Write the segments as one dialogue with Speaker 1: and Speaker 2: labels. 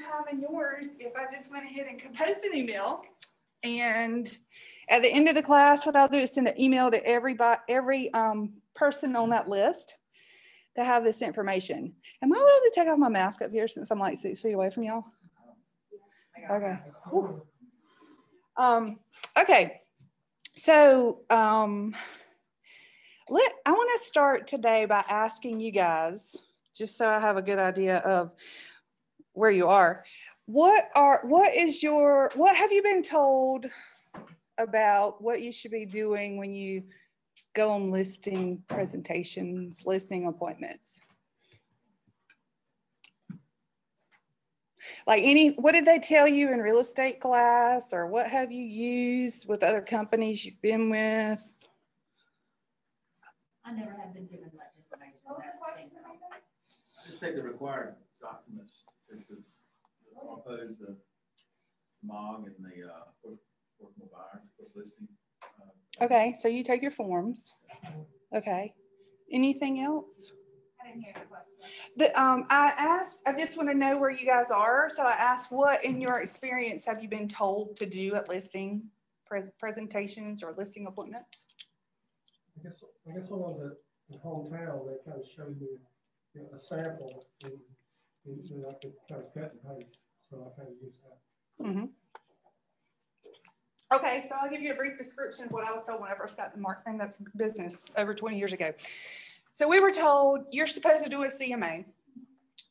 Speaker 1: time and yours if I just went ahead and composed an email. And at the end of the class, what I'll do is send an email to everybody, every um, person on that list to have this information. Am I allowed to take off my mask up here since I'm like six feet away from y'all? Okay. Um, okay. So um, let I want to start today by asking you guys, just so I have a good idea of where you are. What are what is your what have you been told about what you should be doing when you go on listing presentations, listing appointments? Like any, what did they tell you in real estate class or what have you used with other companies you've been with?
Speaker 2: I never have been given much information. That's the thing.
Speaker 3: Just take the required documents, take the, oppose the MOG and the, uh, work- workable buyers, of course, listing. uh,
Speaker 1: Okay, so you take your forms. Okay. Anything else?
Speaker 2: I didn't hear the question.
Speaker 1: The, um, I asked, I just want to know where you guys are. So I asked, what in your experience have you been told to do at listing pres- presentations or listing appointments?
Speaker 4: I guess, I guess when I was at in hometown, they kind of showed me, you know, a sample and, and I could kind of cut and paste, so I kind of used that.
Speaker 1: Mhm. Okay, so I'll give you a brief description of what I was told when I first got in the business over 20 years ago. So we were told you're supposed to do a CMA.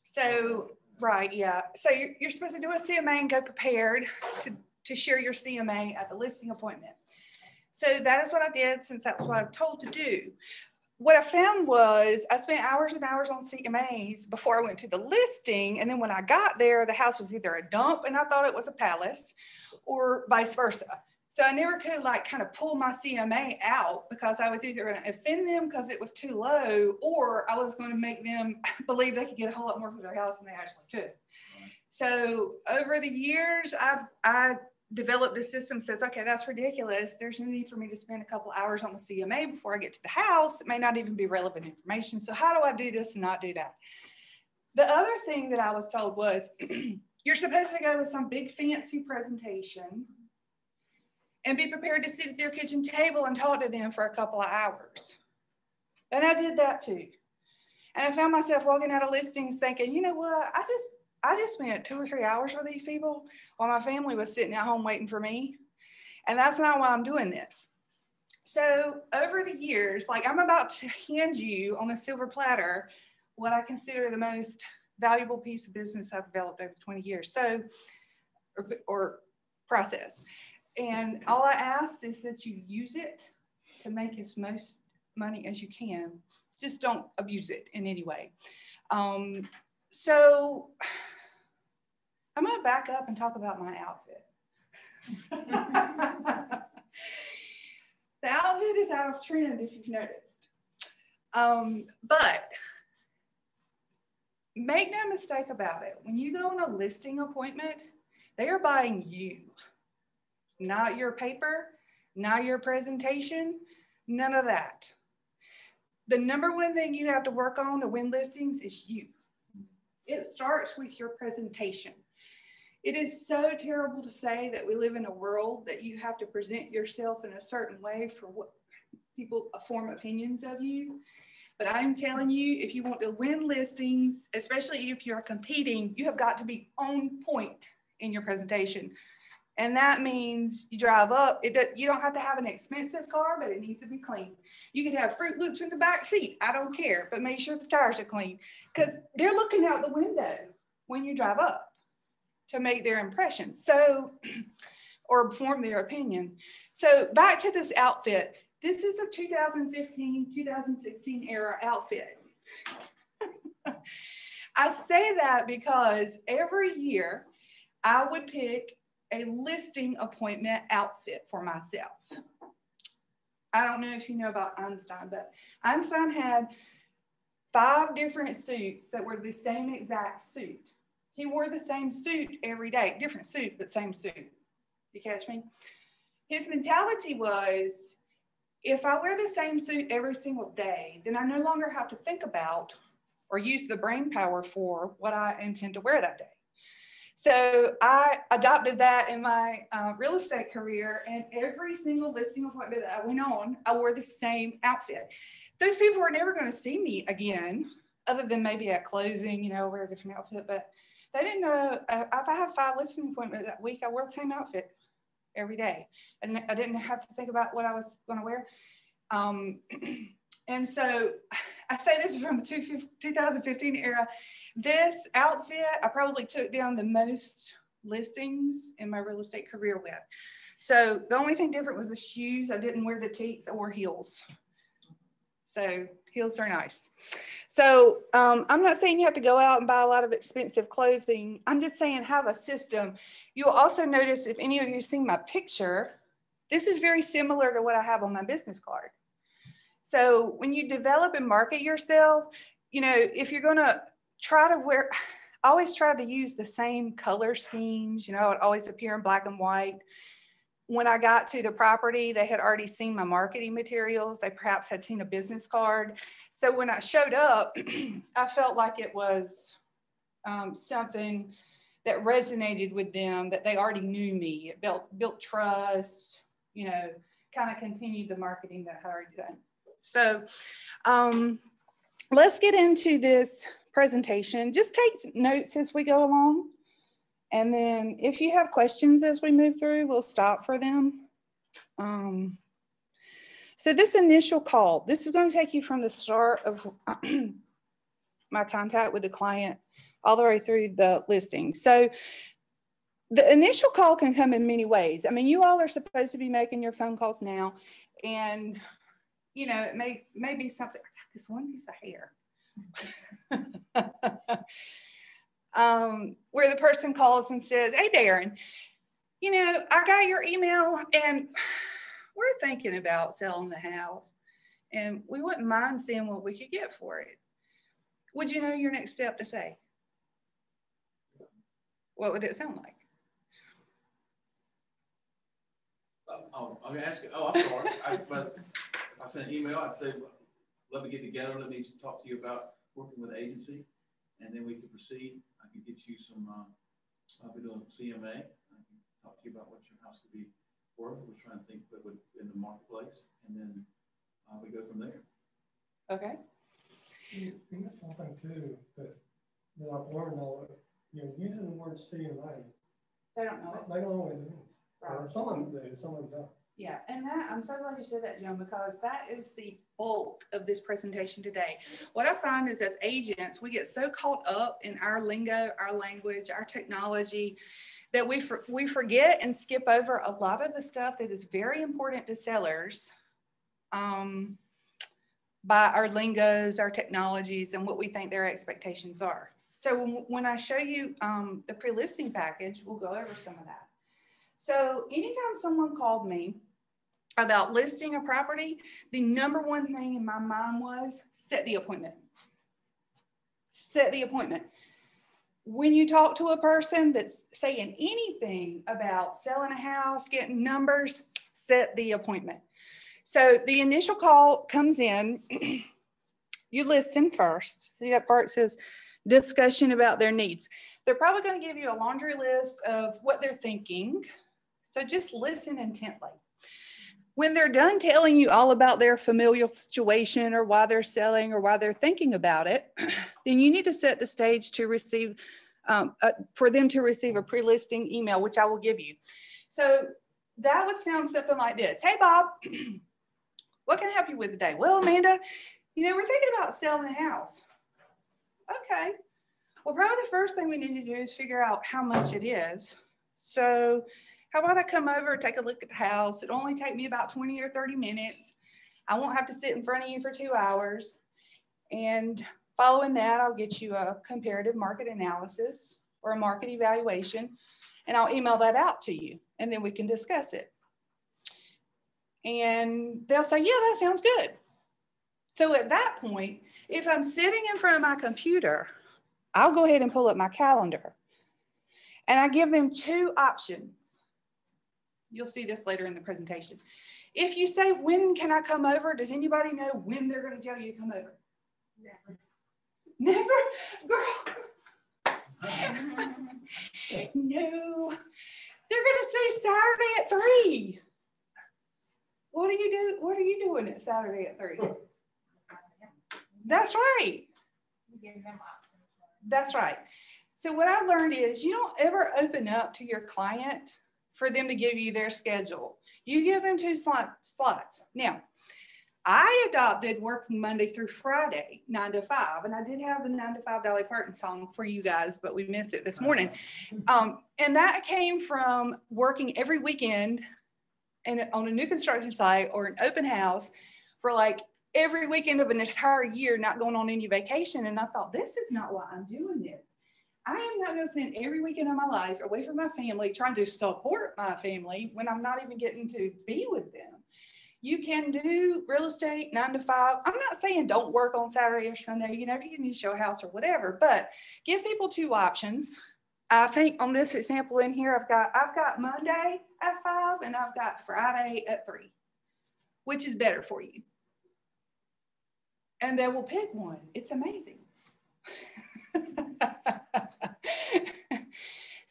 Speaker 1: So, right, yeah. So you're, you're supposed to do a CMA and go prepared to, to share your CMA at the listing appointment. So that is what I did since that's what I'm told to do. What I found was I spent hours and hours on CMAs before I went to the listing. And then when I got there, the house was either a dump and I thought it was a palace or vice versa. So I never could like kind of pull my CMA out because I was either going to offend them because it was too low, or I was going to make them believe they could get a whole lot more for their house than they actually could. So over the years, I I developed a system says, okay, that's ridiculous. There's no need for me to spend a couple hours on the CMA before I get to the house. It may not even be relevant information. So how do I do this and not do that? The other thing that I was told was you're supposed to go with some big fancy presentation and be prepared to sit at their kitchen table and talk to them for a couple of hours. And I did that too. And I found myself walking out of listings thinking, you know what? I just I just spent two or three hours with these people while my family was sitting at home waiting for me. And that's not why I'm doing this. So over the years, like I'm about to hand you on a silver platter what I consider the most valuable piece of business I've developed over 20 years. So, or, or process. And all I ask is that you use it to make as most money as you can. Just don't abuse it in any way. Um, so I'm going to back up and talk about my outfit. the outfit is out of trend, if you've noticed. Um, but make no mistake about it. When you go on a listing appointment, they are buying you, not your paper, not your presentation, none of that. The number one thing you have to work on to win listings is you. It starts with your presentation. It is so terrible to say that we live in a world that you have to present yourself in a certain way for what people form opinions of you. But I'm telling you, if you want to win listings, especially if you're competing, you have got to be on point in your presentation. And that means you drive up, it does, you don't have to have an expensive car, but it needs to be clean. You can have Froot Loops in the back seat. I don't care, but make sure the tires are clean because they're looking out the window when you drive up to make their impression. So, or form their opinion. So back to this outfit. This is a 2015, 2016 era outfit. I say that because every year I would pick a listing appointment outfit for myself. I don't know if you know about Einstein, but Einstein had five different suits that were the same exact suit. He wore the same suit every day, different suit, but same suit. You catch me? His mentality was if I wear the same suit every single day, then I no longer have to think about or use the brain power for what I intend to wear that day. So I adopted that in my uh, real estate career, and every single listing appointment that I went on, I wore the same outfit. Those people were never going to see me again, other than maybe at closing, you know, wear a different outfit. But they didn't know uh, if I had five listing appointments that week, I wore the same outfit every day, and I didn't have to think about what I was going to wear. Um, and so I say this is from the 2015 era. This outfit, I probably took down the most listings in my real estate career with. So the only thing different was the shoes. I didn't wear the teaks or heels. So heels are nice. So um, I'm not saying you have to go out and buy a lot of expensive clothing. I'm just saying have a system. You'll also notice if any of you see my picture, this is very similar to what I have on my business card. So when you develop and market yourself, you know, if you're going to try to wear, I always try to use the same color schemes, you know, it always appear in black and white. When I got to the property, they had already seen my marketing materials. They perhaps had seen a business card. So when I showed up, I felt like it was um, something that resonated with them, that they already knew me. It built, built trust, you know, kind of continued the marketing that I had already done. So um, let's get into this presentation. Just take notes as we go along. And then if you have questions as we move through, we'll stop for them. Um, so this initial call, this is going to take you from the start of my contact with the client all the way through the listing. So the initial call can come in many ways. I mean, you all are supposed to be making your phone calls now and you know, it may, may be something, this one piece of hair. um, where the person calls and says, Hey, Darren, you know, I got your email and we're thinking about selling the house and we wouldn't mind seeing what we could get for it. Would you know your next step to say? What would it sound like?
Speaker 3: Oh, I'm asking, oh, I'm sorry, I, but if I sent an email, I'd say, let me get together, let me talk to you about working with an agency, and then we can proceed. I can get you some, uh, I'll be doing CMA, I can talk to you about what your house could be worth, we're trying to think what would, in the marketplace, and then, uh, we go from there.
Speaker 1: Okay.
Speaker 4: And that's one thing too, that, that I've learned all, you know, using the word CMA,
Speaker 1: They don't know it.
Speaker 4: they don't know what it means.
Speaker 1: Right.
Speaker 4: Or some of them do, some of them don't.
Speaker 1: Yeah, and that, I'm so glad you said that, Joan, because that is the bulk of this presentation today. What I find is as agents, we get so caught up in our lingo, our language, our technology, that we, for, we forget and skip over a lot of the stuff that is very important to sellers um, by our lingos, our technologies, and what we think their expectations are. So when, when I show you um, the pre-listing package, we'll go over some of that. So anytime someone called me about listing a property, the number one thing in my mind was set the appointment. Set the appointment. When you talk to a person that's saying anything about selling a house, getting numbers, set the appointment. So the initial call comes in. you listen first. See that part says discussion about their needs. They're probably going to give you a laundry list of what they're thinking. So just listen intently. When they're done telling you all about their familial situation or why they're selling or why they're thinking about it, then you need to set the stage to receive, um, uh, for them to receive a pre-listing email, which I will give you. So that would sound something like this. Hey, Bob, what can I help you with today? Well, Amanda, you know, we're thinking about selling the house. Okay. Well, probably the first thing we need to do is figure out how much it is. So how about I come over, and take a look at the house? It'll only take me about 20 or 30 minutes. I won't have to sit in front of you for two hours. And following that, I'll get you a comparative market analysis or a market evaluation, and I'll email that out to you, and then we can discuss it. And they'll say, yeah, that sounds good. So at that point, if I'm sitting in front of my computer, I'll go ahead and pull up my calendar. And I give them two options. You'll see this later in the presentation. If you say, when can I come over? Does anybody know when they're going to tell you to come over? Never. Never? Girl. No, they're gonna say Saturday at three. What are you do, what are you doing at Saturday at three? That's right.
Speaker 2: We them options.
Speaker 1: That's right. So what I learned is you don't ever open up to your client for them to give you their schedule. You give them two slot, slots. Now, I adopted working Monday through Friday, nine to five, and I did have the nine to five Dolly Parton song for you guys, but we missed it this morning. Um, and that came from working every weekend and on a new construction site or an open house for like every weekend of an entire year, not going on any vacation. And I thought, this is not why I'm doing this. I am not going to spend every weekend of my life away from my family trying to support my family when I'm not even getting to be with them. You can do real estate nine to five. I'm not saying don't work on Saturday or Sunday, you know, if you can use your house or whatever, but give people two options. I think on this example in here, I've got I've got Monday at five and I've got Friday at three. Which is better for you? And then we'll pick one. It's amazing.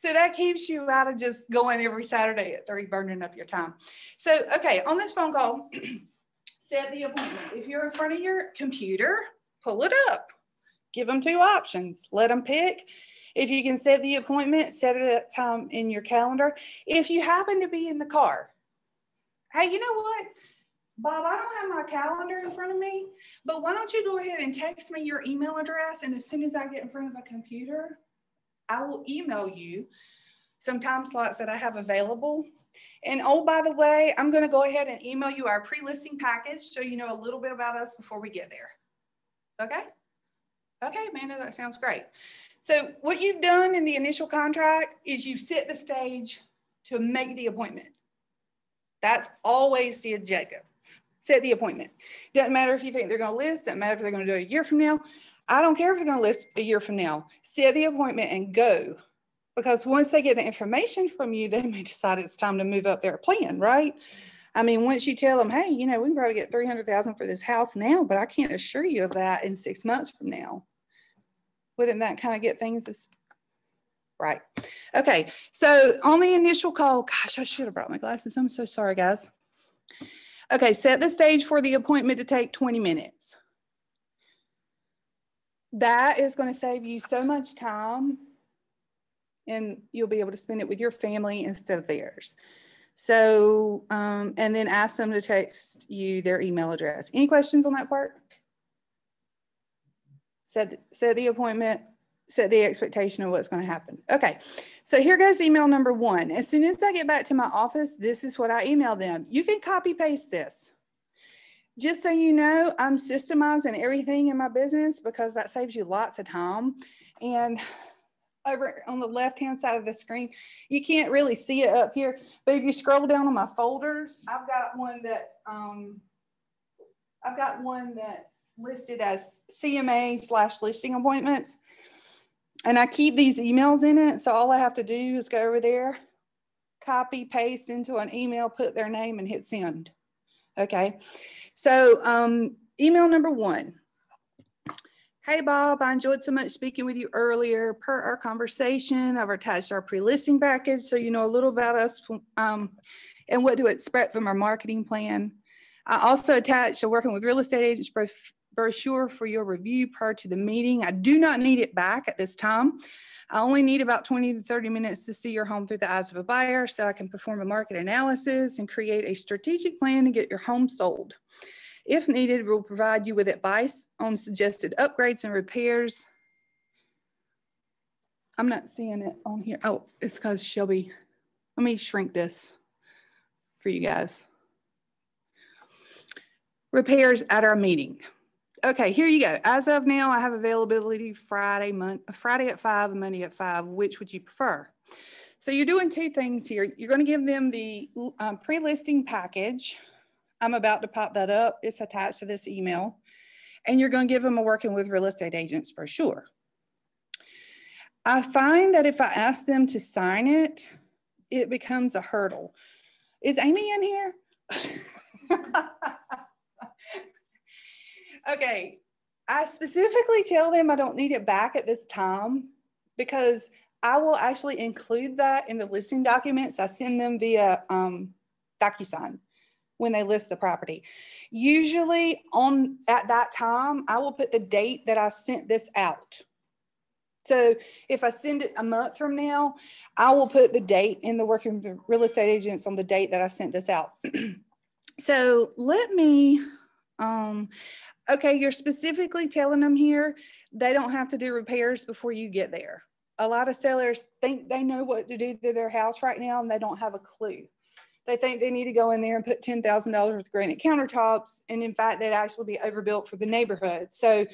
Speaker 1: so that keeps you out of just going every Saturday at three, burning up your time. So, okay, on this phone call, set the appointment. If you're in front of your computer, pull it up. Give them two options. Let them pick. If you can set the appointment, set it at time in your calendar. If you happen to be in the car, hey, you know what? Bob, I don't have my calendar in front of me, but why don't you go ahead and text me your email address? And as soon as I get in front of a computer, I will email you some time slots that I have available. And oh, by the way, I'm going to go ahead and email you our pre listing package so you know a little bit about us before we get there. Okay? Okay, Amanda, that sounds great. So, what you've done in the initial contract is you set the stage to make the appointment. That's always the objective set the appointment. Doesn't matter if you think they're going to list, doesn't matter if they're going to do it a year from now. I don't care if they're going to list a year from now. Set the appointment and go. Because once they get the information from you, they may decide it's time to move up their plan, right? I mean, once you tell them, hey, you know, we can probably get 300,000 for this house now, but I can't assure you of that in six months from now. Wouldn't that kind of get things as right? Okay, so on the initial call, gosh, I should have brought my glasses. I'm so sorry, guys. Okay, set the stage for the appointment to take 20 minutes. That is going to save you so much time and you'll be able to spend it with your family instead of theirs. So, um, and then ask them to text you their email address. Any questions on that part? Set, set the appointment, set the expectation of what's going to happen. Okay, so here goes email number one. As soon as I get back to my office, this is what I email them. You can copy paste this. Just so you know, I'm systemizing everything in my business because that saves you lots of time. And over on the left hand side of the screen, you can't really see it up here, but if you scroll down on my folders, I've got one that's um, I've got one that's listed as CMA slash listing appointments. And I keep these emails in it. So all I have to do is go over there, copy, paste into an email, put their name and hit send. Okay. So um, email number one. Hey, Bob, I enjoyed so much speaking with you earlier. Per our conversation, I've attached our pre-listing package so you know a little about us um, and what to expect from our marketing plan. I also attached a working with real estate agents brochure for your review prior to the meeting. I do not need it back at this time. I only need about 20 to 30 minutes to see your home through the eyes of a buyer so I can perform a market analysis and create a strategic plan to get your home sold. If needed, we'll provide you with advice on suggested upgrades and repairs. I'm not seeing it on here. Oh, it's because Shelby, let me shrink this for you guys. Repairs at our meeting. Okay, here you go. As of now, I have availability Friday, Friday at five and Monday at five. Which would you prefer? So you're doing two things here. You're going to give them the um, pre-listing package. I'm about to pop that up. It's attached to this email. And you're going to give them a working with real estate agents brochure. I find that if I ask them to sign it, it becomes a hurdle. Is Amy in here? Okay, I specifically tell them I don't need it back at this time because I will actually include that in the listing documents. I send them via um, DocuSign when they list the property. Usually on, at that time, I will put the date that I sent this out. So if I send it a month from now, I will put the date in the working real estate agents on the date that I sent this out. so let me, um, okay, you're specifically telling them here they don't have to do repairs before you get there. A lot of sellers think they know what to do to their house right now and they don't have a clue. They think they need to go in there and put ten thousand dollars with granite countertops, and in fact, they'd actually be overbuilt for the neighborhood. So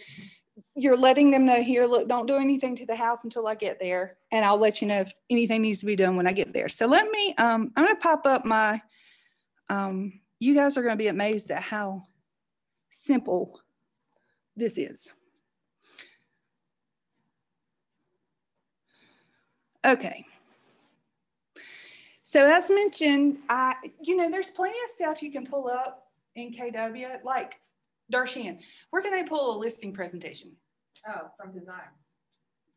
Speaker 1: you're letting them know here, look, don't do anything to the house until I get there, and I'll let you know if anything needs to be done when I get there. So let me, um, I'm gonna pop up my, um, you guys are gonna be amazed at how simple this is. Okay. So as mentioned, I, you know, there's plenty of stuff you can pull up in KW, like Darshan. Where can I pull a listing presentation?
Speaker 2: Oh, from designs.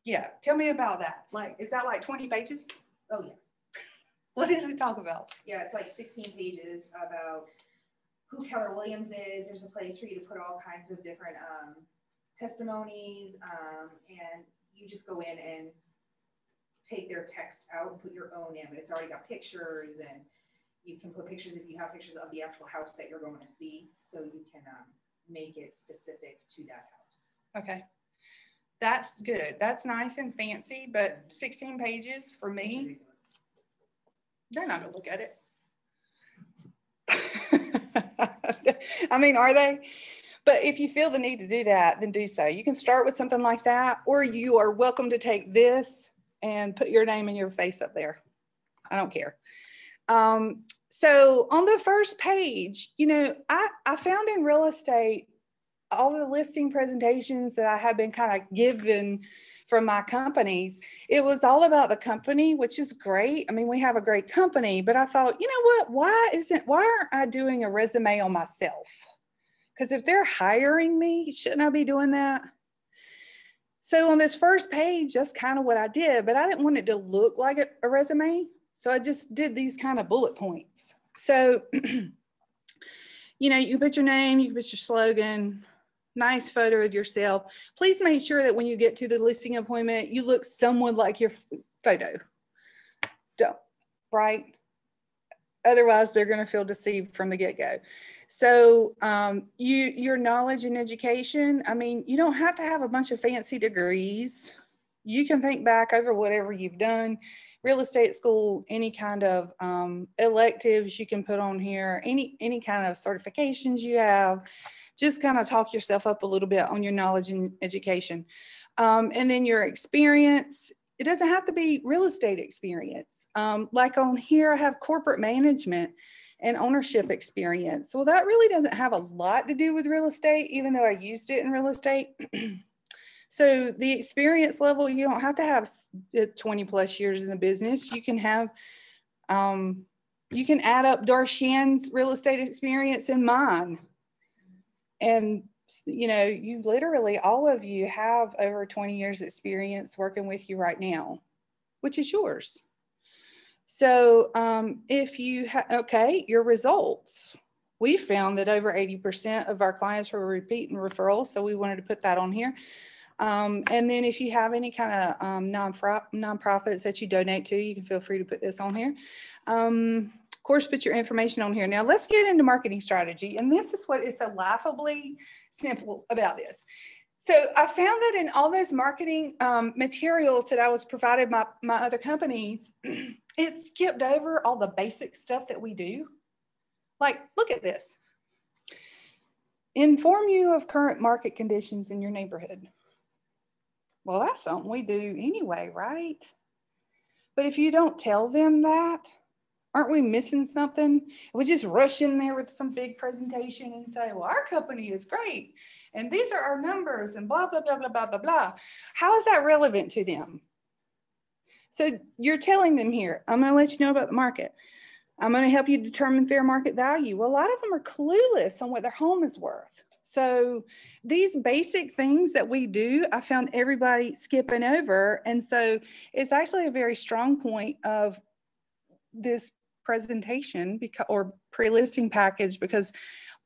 Speaker 1: Yeah, tell me about that. Like, is that like 20 pages?
Speaker 2: Oh, yeah.
Speaker 1: What does it talk about?
Speaker 2: Yeah, it's like sixteen pages about who Keller Williams is. There's a place for you to put all kinds of different um, testimonies, um, and you just go in and take their text out and put your own in, but it's already got pictures and you can put pictures if you have pictures of the actual house that you're going to see, so you can um, make it specific to that house.
Speaker 1: Okay. That's good. That's nice and fancy, but 16 pages for me, they're not gonna look at it. I mean, are they? But if you feel the need to do that, then do so. You can start with something like that, or you are welcome to take this and put your name and your face up there. I don't care. Um, so on the first page, you know, I, I found in real estate all the listing presentations that I have been kind of given from my companies, it was all about the company, which is great. I mean, we have a great company, but I thought, you know what? Why isn't, why aren't I doing a resume on myself? Because if they're hiring me, shouldn't I be doing that? So on this first page, that's kind of what I did, but I didn't want it to look like a, resume. So I just did these kind of bullet points. So, you know, you can put your name, you can put your slogan, nice photo of yourself. Please make sure that when you get to the listing appointment, you look somewhat like your photo. Don't, right? Otherwise, they're going to feel deceived from the get-go. So, um, you your knowledge and education. I mean, you don't have to have a bunch of fancy degrees. You can think back over whatever you've done, real estate school, any kind of um, electives you can put on here, any any kind of certifications you have just kind of talk yourself up a little bit on your knowledge and education. Um, and then your experience, it doesn't have to be real estate experience. Um, like on here, I have corporate management and ownership experience. Well, that really doesn't have a lot to do with real estate, even though I used it in real estate. so the experience level, you don't have to have uh, 20 plus years in the business. You can have, um, you can add up Darshan's real estate experience and mine. And you know you literally all of you have over 20 years experience working with you right now which is yours. So um, if you have okay your results. We found that over 80% of our clients were repeat and referral so we wanted to put that on here um, and then if you have any kind of um, non-profit nonprofits that you donate to you can feel free to put this on here um, of course, put your information on here. Now let's get into marketing strategy. And this is what is so laughably simple about this. So I found that in all those marketing um, materials that I was provided by my other companies, it skipped over all the basic stuff that we do. Like, look at this. Inform you of current market conditions in your neighborhood. Well, that's something we do anyway, right? But if you don't tell them that, aren't we missing something? We just rush in there with some big presentation and say, well, our company is great. And these are our numbers and blah, blah, blah, blah, blah, blah, blah. How is that relevant to them? So you're telling them here, I'm going to let you know about the market. I'm going to help you determine fair market value. Well, a lot of them are clueless on what their home is worth. So these basic things that we do, I found everybody skipping over. And so it's actually a very strong point of this presentation because, or pre-listing package because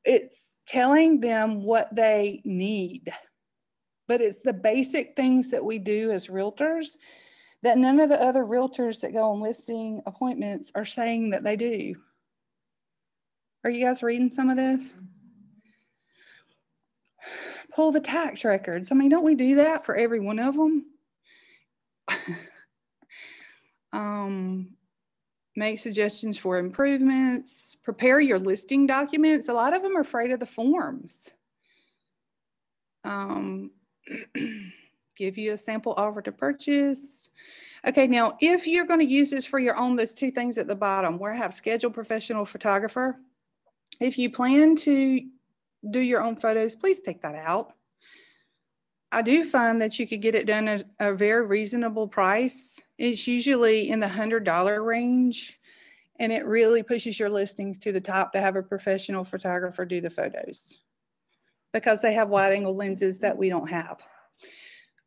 Speaker 1: it's telling them what they need. But it's the basic things that we do as realtors that none of the other realtors that go on listing appointments are saying that they do. Are you guys reading some of this? Pull the tax records. I mean, don't we do that for every one of them? um, make suggestions for improvements, prepare your listing documents. A lot of them are afraid of the forms. Um, give you a sample offer to purchase. Okay, now if you're going to use this for your own, those two things at the bottom, where I have scheduled professional photographer. If you plan to do your own photos, please take that out. I do find that you could get it done at a very reasonable price. It's usually in the hundred dollar range. And it really pushes your listings to the top to have a professional photographer do the photos because they have wide angle lenses that we don't have.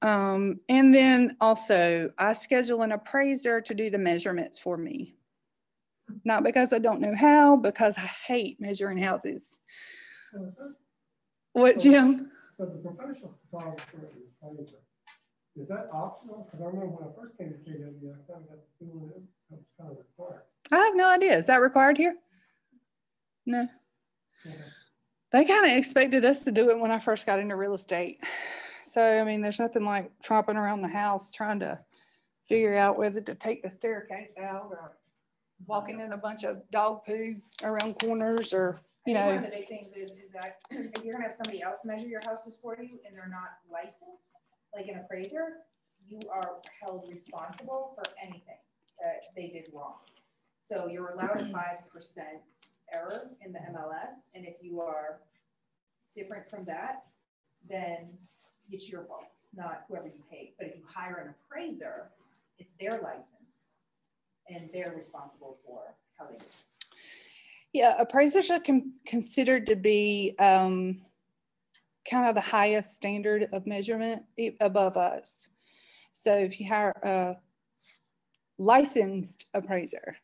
Speaker 1: Um, and then also I schedule an appraiser to do the measurements for me. Not because I don't know how, because I hate measuring houses. What,
Speaker 4: So-
Speaker 1: Jim?
Speaker 4: so the professional photographer and is that optional? Because I remember when I first came to KW, I kind of got the feeling that was kind of required.
Speaker 1: I have no idea. Is that required here? No.
Speaker 4: Okay.
Speaker 1: They kind of expected us to do it when I first got into real estate. So, I mean, there's nothing like tromping around the house trying to figure out whether to take the staircase out or walking in a bunch of dog poo around corners or, you
Speaker 2: think one of the big things is, is that if you're gonna have somebody else measure your houses for you and they're not licensed, like an appraiser, you are held responsible for anything that they did wrong. So you're allowed a five percent error in the MLS, and if you are different from that, then it's your fault, not whoever you paid. But if you hire an appraiser, it's their license, and they're responsible for how they do it.
Speaker 1: Yeah, appraisers are con- considered to be um, kind of the highest standard of measurement above us. So if you hire a licensed appraiser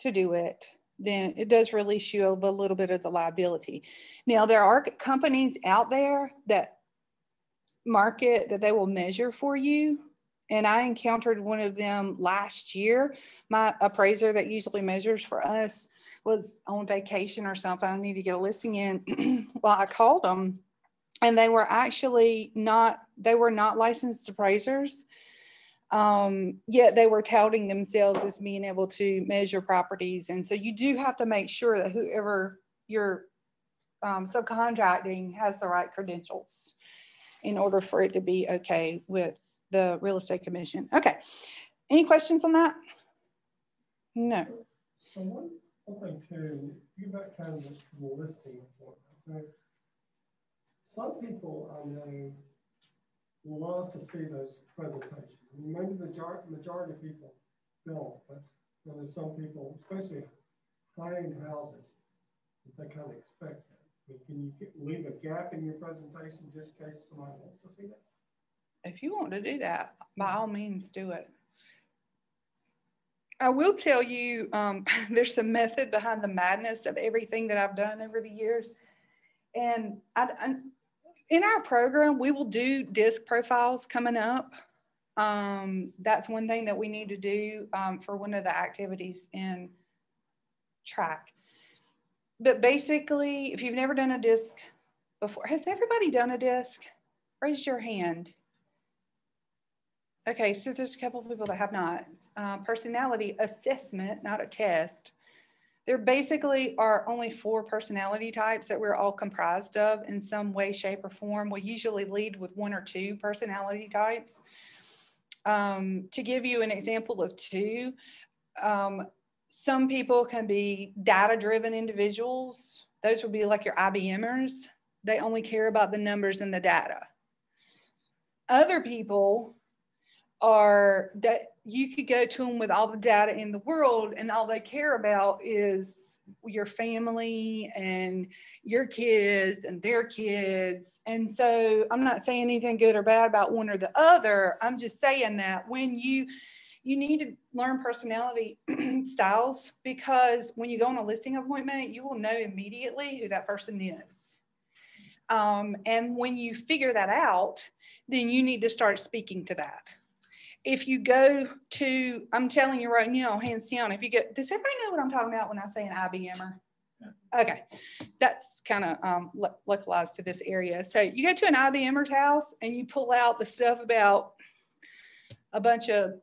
Speaker 1: to do it, then it does release you of a little bit of the liability. Now, there are companies out there that market that they will measure for you. And I encountered one of them last year. My appraiser that usually measures for us was on vacation or something. I need to get a listing in. well, I called them and they were actually not, they were not licensed appraisers. Um, yet they were touting themselves as being able to measure properties. And so you do have to make sure that whoever you're um, subcontracting has the right credentials in order for it to be okay with the real estate commission. Okay. Any questions on that? No.
Speaker 4: So one, one thing too, you back kind of the listing so some people I know love to see those presentations. Maybe the majority, of people don't, but there's some people, especially high-end houses, that they kind of expect that. I mean, Can you get- leave a gap in your presentation just in case somebody wants to see that?
Speaker 1: If you want to do that, by all means, do it. I will tell you, um, there's some method behind the madness of everything that I've done over the years. And I, I- in our program, we will do disc profiles coming up. Um, that's one thing that we need to do, um, for one of the activities in track. But basically, if you've never done a disc before, has everybody done a disc? Raise your hand. Okay, so there's a couple of people that have not. Uh, personality assessment, not a test. There basically are only four personality types that we're all comprised of in some way, shape, or form. We usually lead with one or two personality types. Um, to give you an example of two, um, some people can be data-driven individuals. Those would be like your IBMers. They only care about the numbers and the data. Other people are that you could go to them with all the data in the world and all they care about is your family and your kids and their kids. And so I'm not saying anything good or bad about one or the other. I'm just saying that when you you need to learn personality styles because when you go on a listing appointment, you will know immediately who that person is. Um, and when you figure that out, then you need to start speaking to that. If you go to, I'm telling you right now, hands down, if you get, does everybody know what I'm talking about when I say an IBMer? Okay, that's kind of um, lo- localized to this area. So you go to an IBMer's house and you pull out the stuff about a bunch of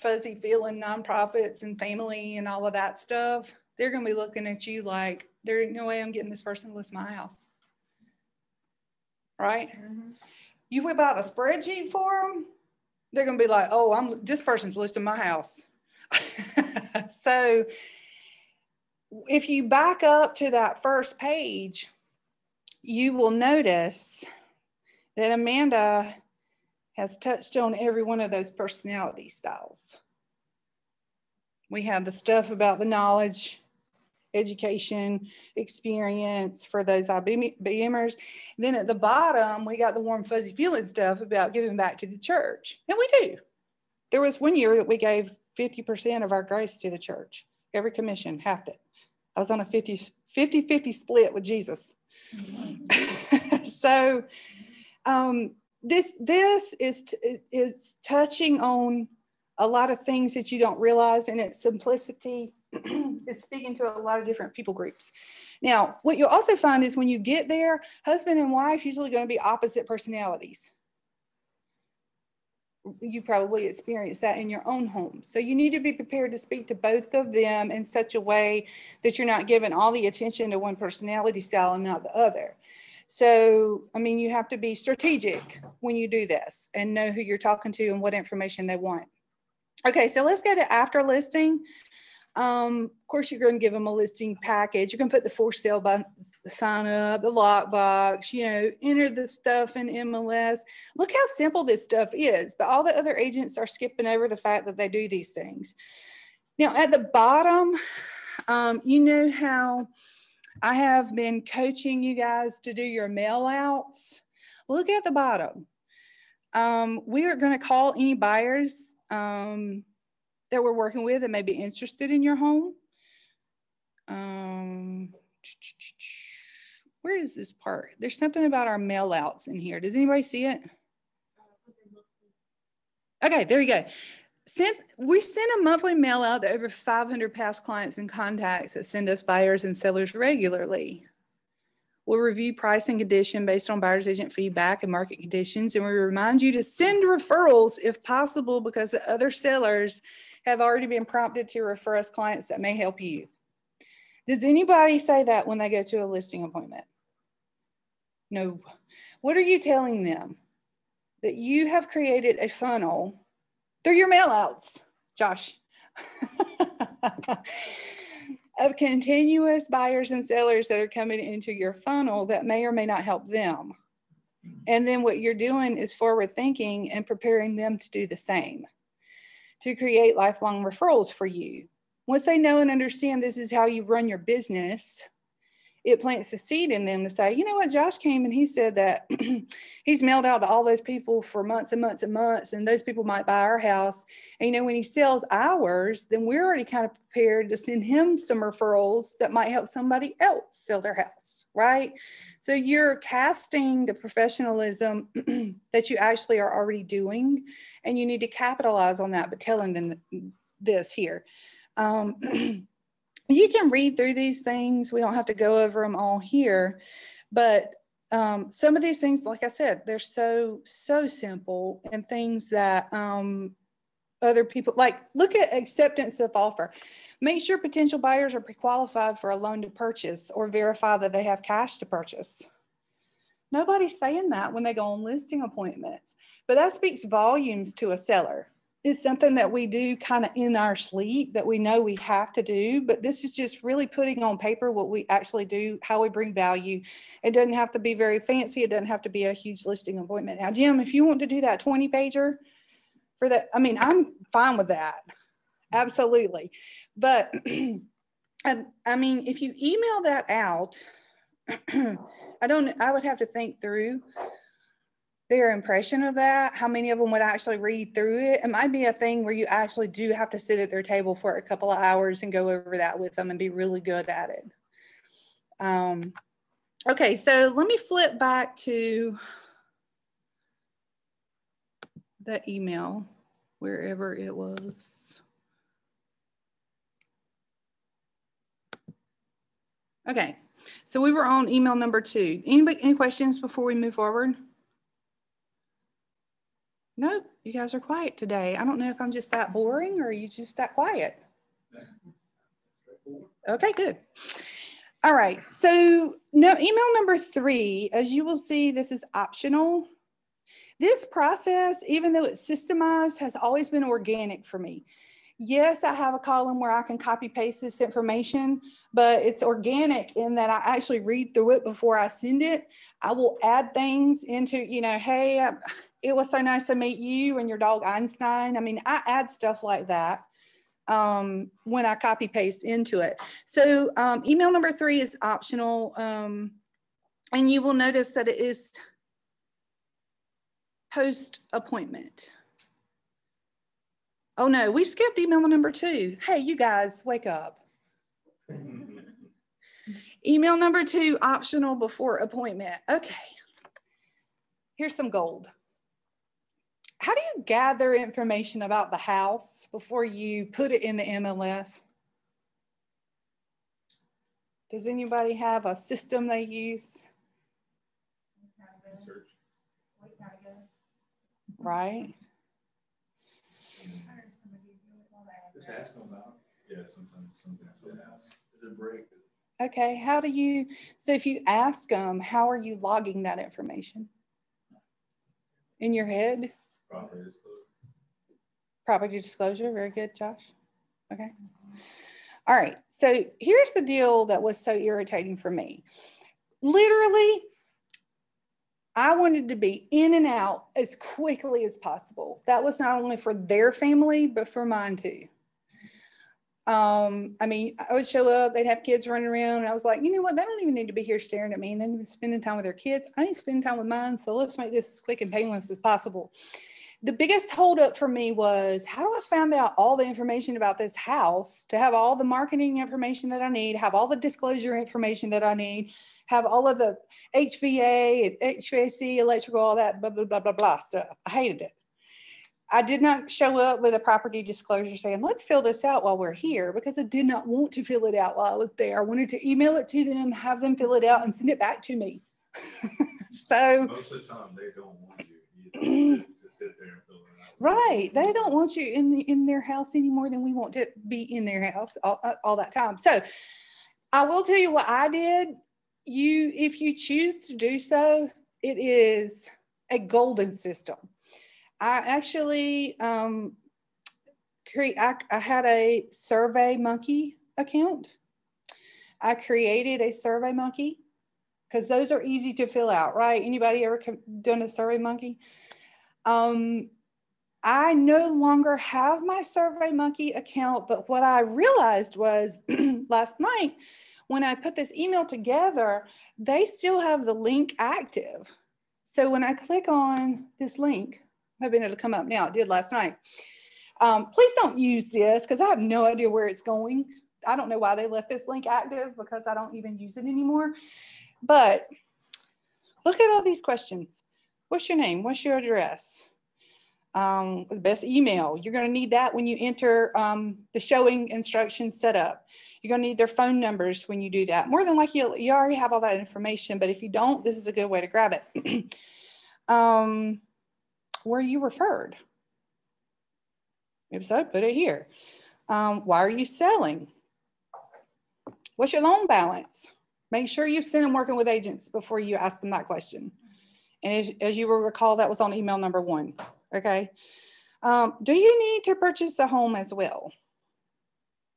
Speaker 1: fuzzy feeling nonprofits and family and all of that stuff. They're going to be looking at you like, there ain't no way I'm getting this person to list my house. Right? You whip out a spreadsheet for them, they're going to be like, oh, I'm this person's listing my house. so if you back up to that first page, you will notice that Amanda has touched on every one of those personality styles. We have the stuff about the knowledge, education, experience for those IBMers. Then at the bottom, we got the warm, fuzzy feeling stuff about giving back to the church. And we do. There was one year that we gave 50% of our grace to the church, every commission, half it. I was on a 50 50 50 split with Jesus. so, um, this this is is touching on a lot of things that you don't realize and its simplicity is speaking to a lot of different people groups now what you'll also find is when you get there husband and wife usually going to be opposite personalities you probably experience that in your own home so you need to be prepared to speak to both of them in such a way that you're not giving all the attention to one personality style and not the other so, I mean, you have to be strategic when you do this and know who you're talking to and what information they want. Okay, so let's go to after listing. Um, of course, you're going to give them a listing package. You're going to put the for sale by sign up, the lockbox, you know, enter the stuff in MLS. Look how simple this stuff is, but all the other agents are skipping over the fact that they do these things. Now, at the bottom, um, you know how I have been coaching you guys to do your mail outs. Look at the bottom. Um, we are going to call any buyers um, that we're working with that may be interested in your home. Um, where is this part? There's something about our mail outs in here. Does anybody see it? Okay, there you go we send a monthly mail out to over 500 past clients and contacts that send us buyers and sellers regularly. We'll review price and condition based on buyer's agent feedback and market conditions, and we remind you to send referrals if possible because the other sellers have already been prompted to refer us clients that may help you. Does anybody say that when they go to a listing appointment? No. What are you telling them? That you have created a funnel they're your mail outs, Josh. of continuous buyers and sellers that are coming into your funnel that may or may not help them. And then what you're doing is forward thinking and preparing them to do the same to create lifelong referrals for you. Once they know and understand this is how you run your business, it plants a seed in them to say, you know what, Josh came and he said that he's mailed out to all those people for months and months and months, and those people might buy our house. And you know, when he sells ours, then we're already kind of prepared to send him some referrals that might help somebody else sell their house, right? So you're casting the professionalism that you actually are already doing, and you need to capitalize on that, but telling them this here. Um, you can read through these things. We don't have to go over them all here, but um, some of these things, like I said, they're so, so simple and things that um, other people like look at acceptance of offer. Make sure potential buyers are pre-qualified for a loan to purchase or verify that they have cash to purchase. Nobody's saying that when they go on listing appointments, but that speaks volumes to a seller is something that we do kind of in our sleep that we know we have to do, but this is just really putting on paper what we actually do, how we bring value. It doesn't have to be very fancy. It doesn't have to be a huge listing appointment. Now, Jim, if you want to do that 20 pager for that, I mean, I'm fine with that. Absolutely. But And I mean, if you email that out, I don't, I would have to think through their impression of that, how many of them would actually read through it. It might be a thing where you actually do have to sit at their table for a couple of hours and go over that with them and be really good at it. Um, okay, so let me flip back to the email, wherever it was. Okay, so we were on email number two. Anybody, any questions before we move forward? Nope, you guys are quiet today. I don't know if I'm just that boring or you just that quiet? Okay, good. All right, so no, email number three, as you will see, this is optional. This process, even though it's systemized, has always been organic for me. Yes, I have a column where I can copy paste this information, but it's organic in that I actually read through it before I send it. I will add things into, you know, hey, it was so nice to meet you and your dog Einstein. I mean, I add stuff like that um, when I copy paste into it. So um, email number three is optional. Um, and you will notice that it is post appointment. Oh no, we skipped email number two. Hey, you guys, wake up. email number two, optional before appointment. Okay, here's some gold how do you gather information about the house before you put it in the MLS? Does anybody have a system they use?
Speaker 3: Research.
Speaker 1: Right?
Speaker 3: Just ask them about. Yeah, sometimes, sometimes they ask. Is it break?
Speaker 1: Okay, how do you, so if you ask them, how are you logging that information? In your head?
Speaker 3: Property disclosure.
Speaker 1: Property disclosure, very good, Josh. Okay. All right, so here's the deal that was so irritating for me. Literally, I wanted to be in and out as quickly as possible. That was not only for their family, but for mine too. Um, I mean, I would show up, they'd have kids running around, and I was like, you know what? They don't even need to be here staring at me and then spending time with their kids. I need to spend time with mine. So let's make this as quick and painless as possible the biggest holdup for me was how do I find out all the information about this house to have all the marketing information that I need, have all the disclosure information that I need, have all of the HVA, HVAC, electrical, all that, blah, blah, blah, blah, blah stuff. I hated it. I did not show up with a property disclosure saying, let's fill this out while we're here because I did not want to fill it out while I was there. I wanted to email it to them, have them fill it out and send it back to me. so
Speaker 3: most of the time they don't want you sit there and fill it out.
Speaker 1: Right. They don't want you in the, in their house any more than we want to be in their house all, uh, all that time. So I will tell you what I did. You, if you choose to do so, it is a golden system. I actually um, create. I, I had a Survey Monkey account. I created a Survey Monkey because those are easy to fill out, right? Anybody ever done a Survey Monkey? Um, I no longer have my SurveyMonkey account, but what I realized was last night when I put this email together, they still have the link active. So when I click on this link, I've been to come up now, it did last night. Um, please don't use this because I have no idea where it's going. I don't know why they left this link active because I don't even use it anymore. But look at all these questions. What's your name? What's your address? Um, the best email. You're going to need that when you enter um, the showing instructions set up. You're going to need their phone numbers when you do that. More than likely, you, already have all that information, but if you don't, this is a good way to grab it. um, where are you referred? If so, put it here. Um, why are you selling? What's your loan balance? Make sure you've sent them working with agents before you ask them that question. And as, as you will recall, that was on email number one, okay? Um, do you need to purchase the home as well?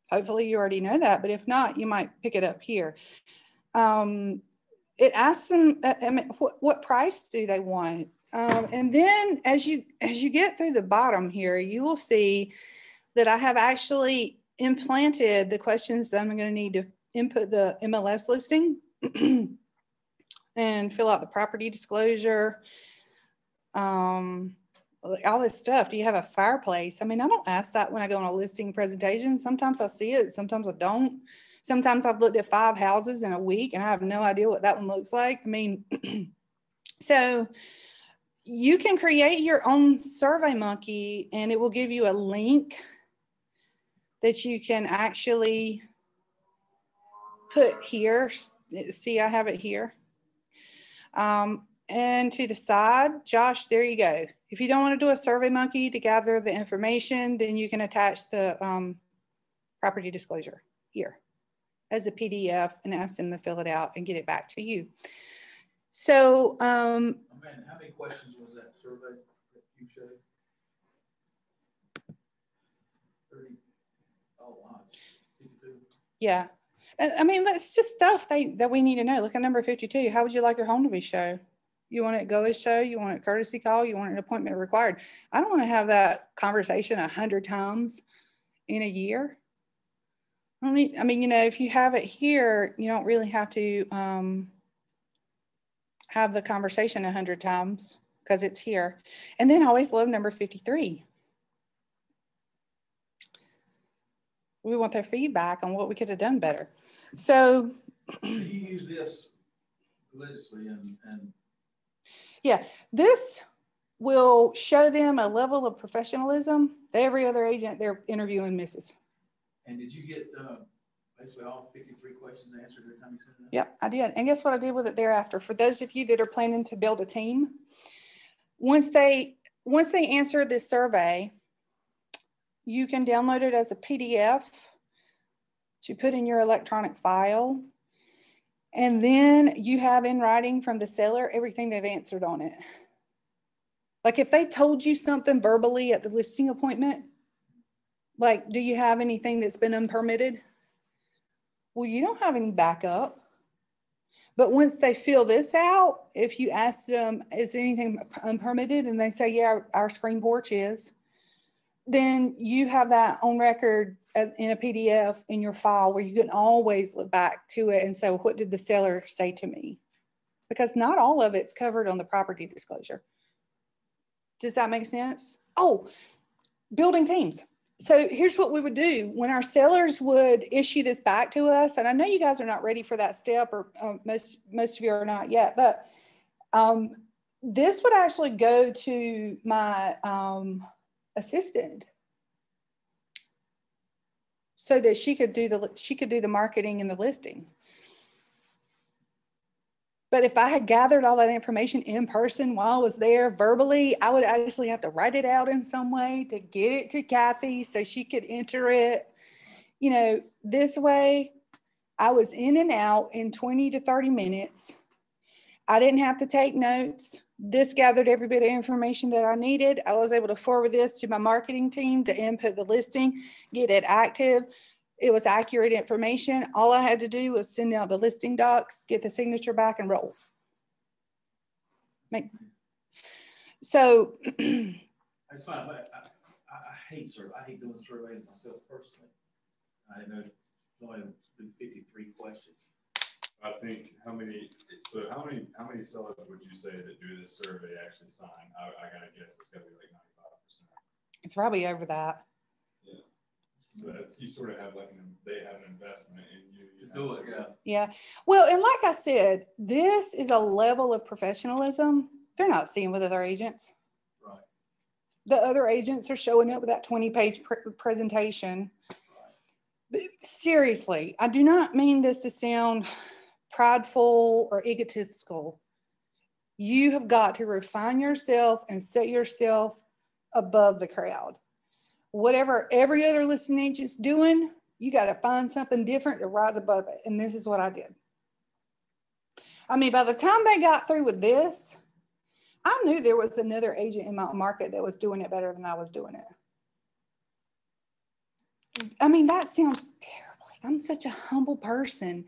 Speaker 1: Hopefully you already know that, but if not, you might pick it up here. Um, it asks them, uh, what, what price do they want? Um, and then as you, as you get through the bottom here, you will see that I have actually implanted the questions that I'm going to need to input the MLS listing and fill out the property disclosure. Um, all this stuff. Do you have a fireplace? I mean, I don't ask that when I go on a listing presentation. Sometimes I see it, sometimes I don't. Sometimes I've looked at five houses in a week and I have no idea what that one looks like. I mean, so you can create your own survey monkey and it will give you a link that you can actually put here. See, I have it here. Um, and to the side, Josh, there you go. If you don't want to do a survey monkey to gather the information, then you can attach the um, property disclosure here as a PDF and ask them to fill it out and get it back to you. So, um,
Speaker 3: how many questions was that survey that you showed? Thirty, oh, wow, fifty-two.
Speaker 1: yeah. And, I mean, that's just stuff they, that we need to know. Look at number 52. How would you like your home to be shown? You want it go as show? You want it courtesy call? You want an appointment required? I don't want to have that conversation a hundred times in a year. I mean, I mean, you know, if you have it here, you don't really have to um, have the conversation a hundred times because it's here. And then I always love number 53. We want their feedback on what we could have done better. So
Speaker 3: you use this religiously and, and
Speaker 1: Yeah, this will show them a level of professionalism that every other agent they're interviewing misses.
Speaker 3: And did you get, uh, basically all fifty-three questions answered every time you sent it?
Speaker 1: Yep, I did. And guess what I did with it thereafter? For those of you that are planning to build a team, once they once they answer this survey, you can download it as a PDF to put in your electronic file. And then you have in writing from the seller everything they've answered on it. Like if they told you something verbally at the listing appointment, like, do you have anything that's been unpermitted? Well, you don't have any backup. But once they fill this out, if you ask them, is anything unpermitted? And they say, yeah, our screen porch is, then you have that on record as in a PDF in your file where you can always look back to it and say, well, what did the seller say to me? Because not all of it's covered on the property disclosure. Does that make sense? Oh, building teams. So here's what we would do when our sellers would issue this back to us, and I know you guys are not ready for that step, or um, most most of you are not yet, but um, this would actually go to my um, assistant so that she could do the she could do the marketing and the listing. But if I had gathered all that information in person while I was there verbally, I would actually have to write it out in some way to get it to Kathy so she could enter it. You know, this way I was in and out in 20 to 30 minutes. I didn't have to take notes. This gathered every bit of information that I needed. I was able to forward this to my marketing team to input the listing, get it active. It was accurate information. All I had to do was send out the listing docs, get the signature back and roll. Make, so
Speaker 3: It's fine, but I, I, I hate survey, I hate doing surveys myself personally. I know, been fifty-three questions.
Speaker 5: I think, how many, so how many, how many sellers would you say that do this survey actually sign? I, I gotta guess it's gotta be like ninety-five percent.
Speaker 1: it's probably over that. Yeah.
Speaker 5: So that's, you sort of have like, an they have an investment in you. you
Speaker 3: To do it, yeah.
Speaker 1: Yeah. Well, and like I said, this is a level of professionalism they're not seeing with other agents.
Speaker 3: Right.
Speaker 1: The other agents are showing up with that 20 page pr- presentation. But seriously, I do not mean this to sound prideful or egotistical. You have got to refine yourself and set yourself above the crowd. Whatever every other listing agent's doing, you got to find something different to rise above it. And this is what I did. I mean, by the time they got through with this, I knew there was another agent in my market that was doing it better than I was doing it. I mean, that sounds terribly. I'm such a humble person,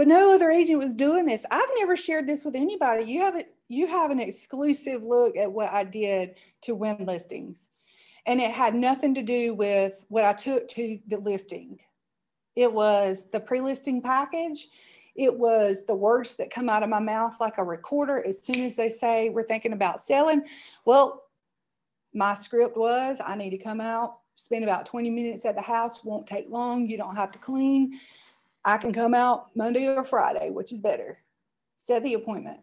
Speaker 1: but no other agent was doing this. I've never shared this with anybody. You have it. You have an exclusive look at what I did to win listings. And it had nothing to do with what I took to the listing. It was the pre-listing package. It was the words that come out of my mouth like a recorder as soon as they say we're thinking about selling. Well, my script was I need to come out, spend about 20 minutes at the house, won't take long. You don't have to clean. I can come out Monday or Friday, which is better. Set the appointment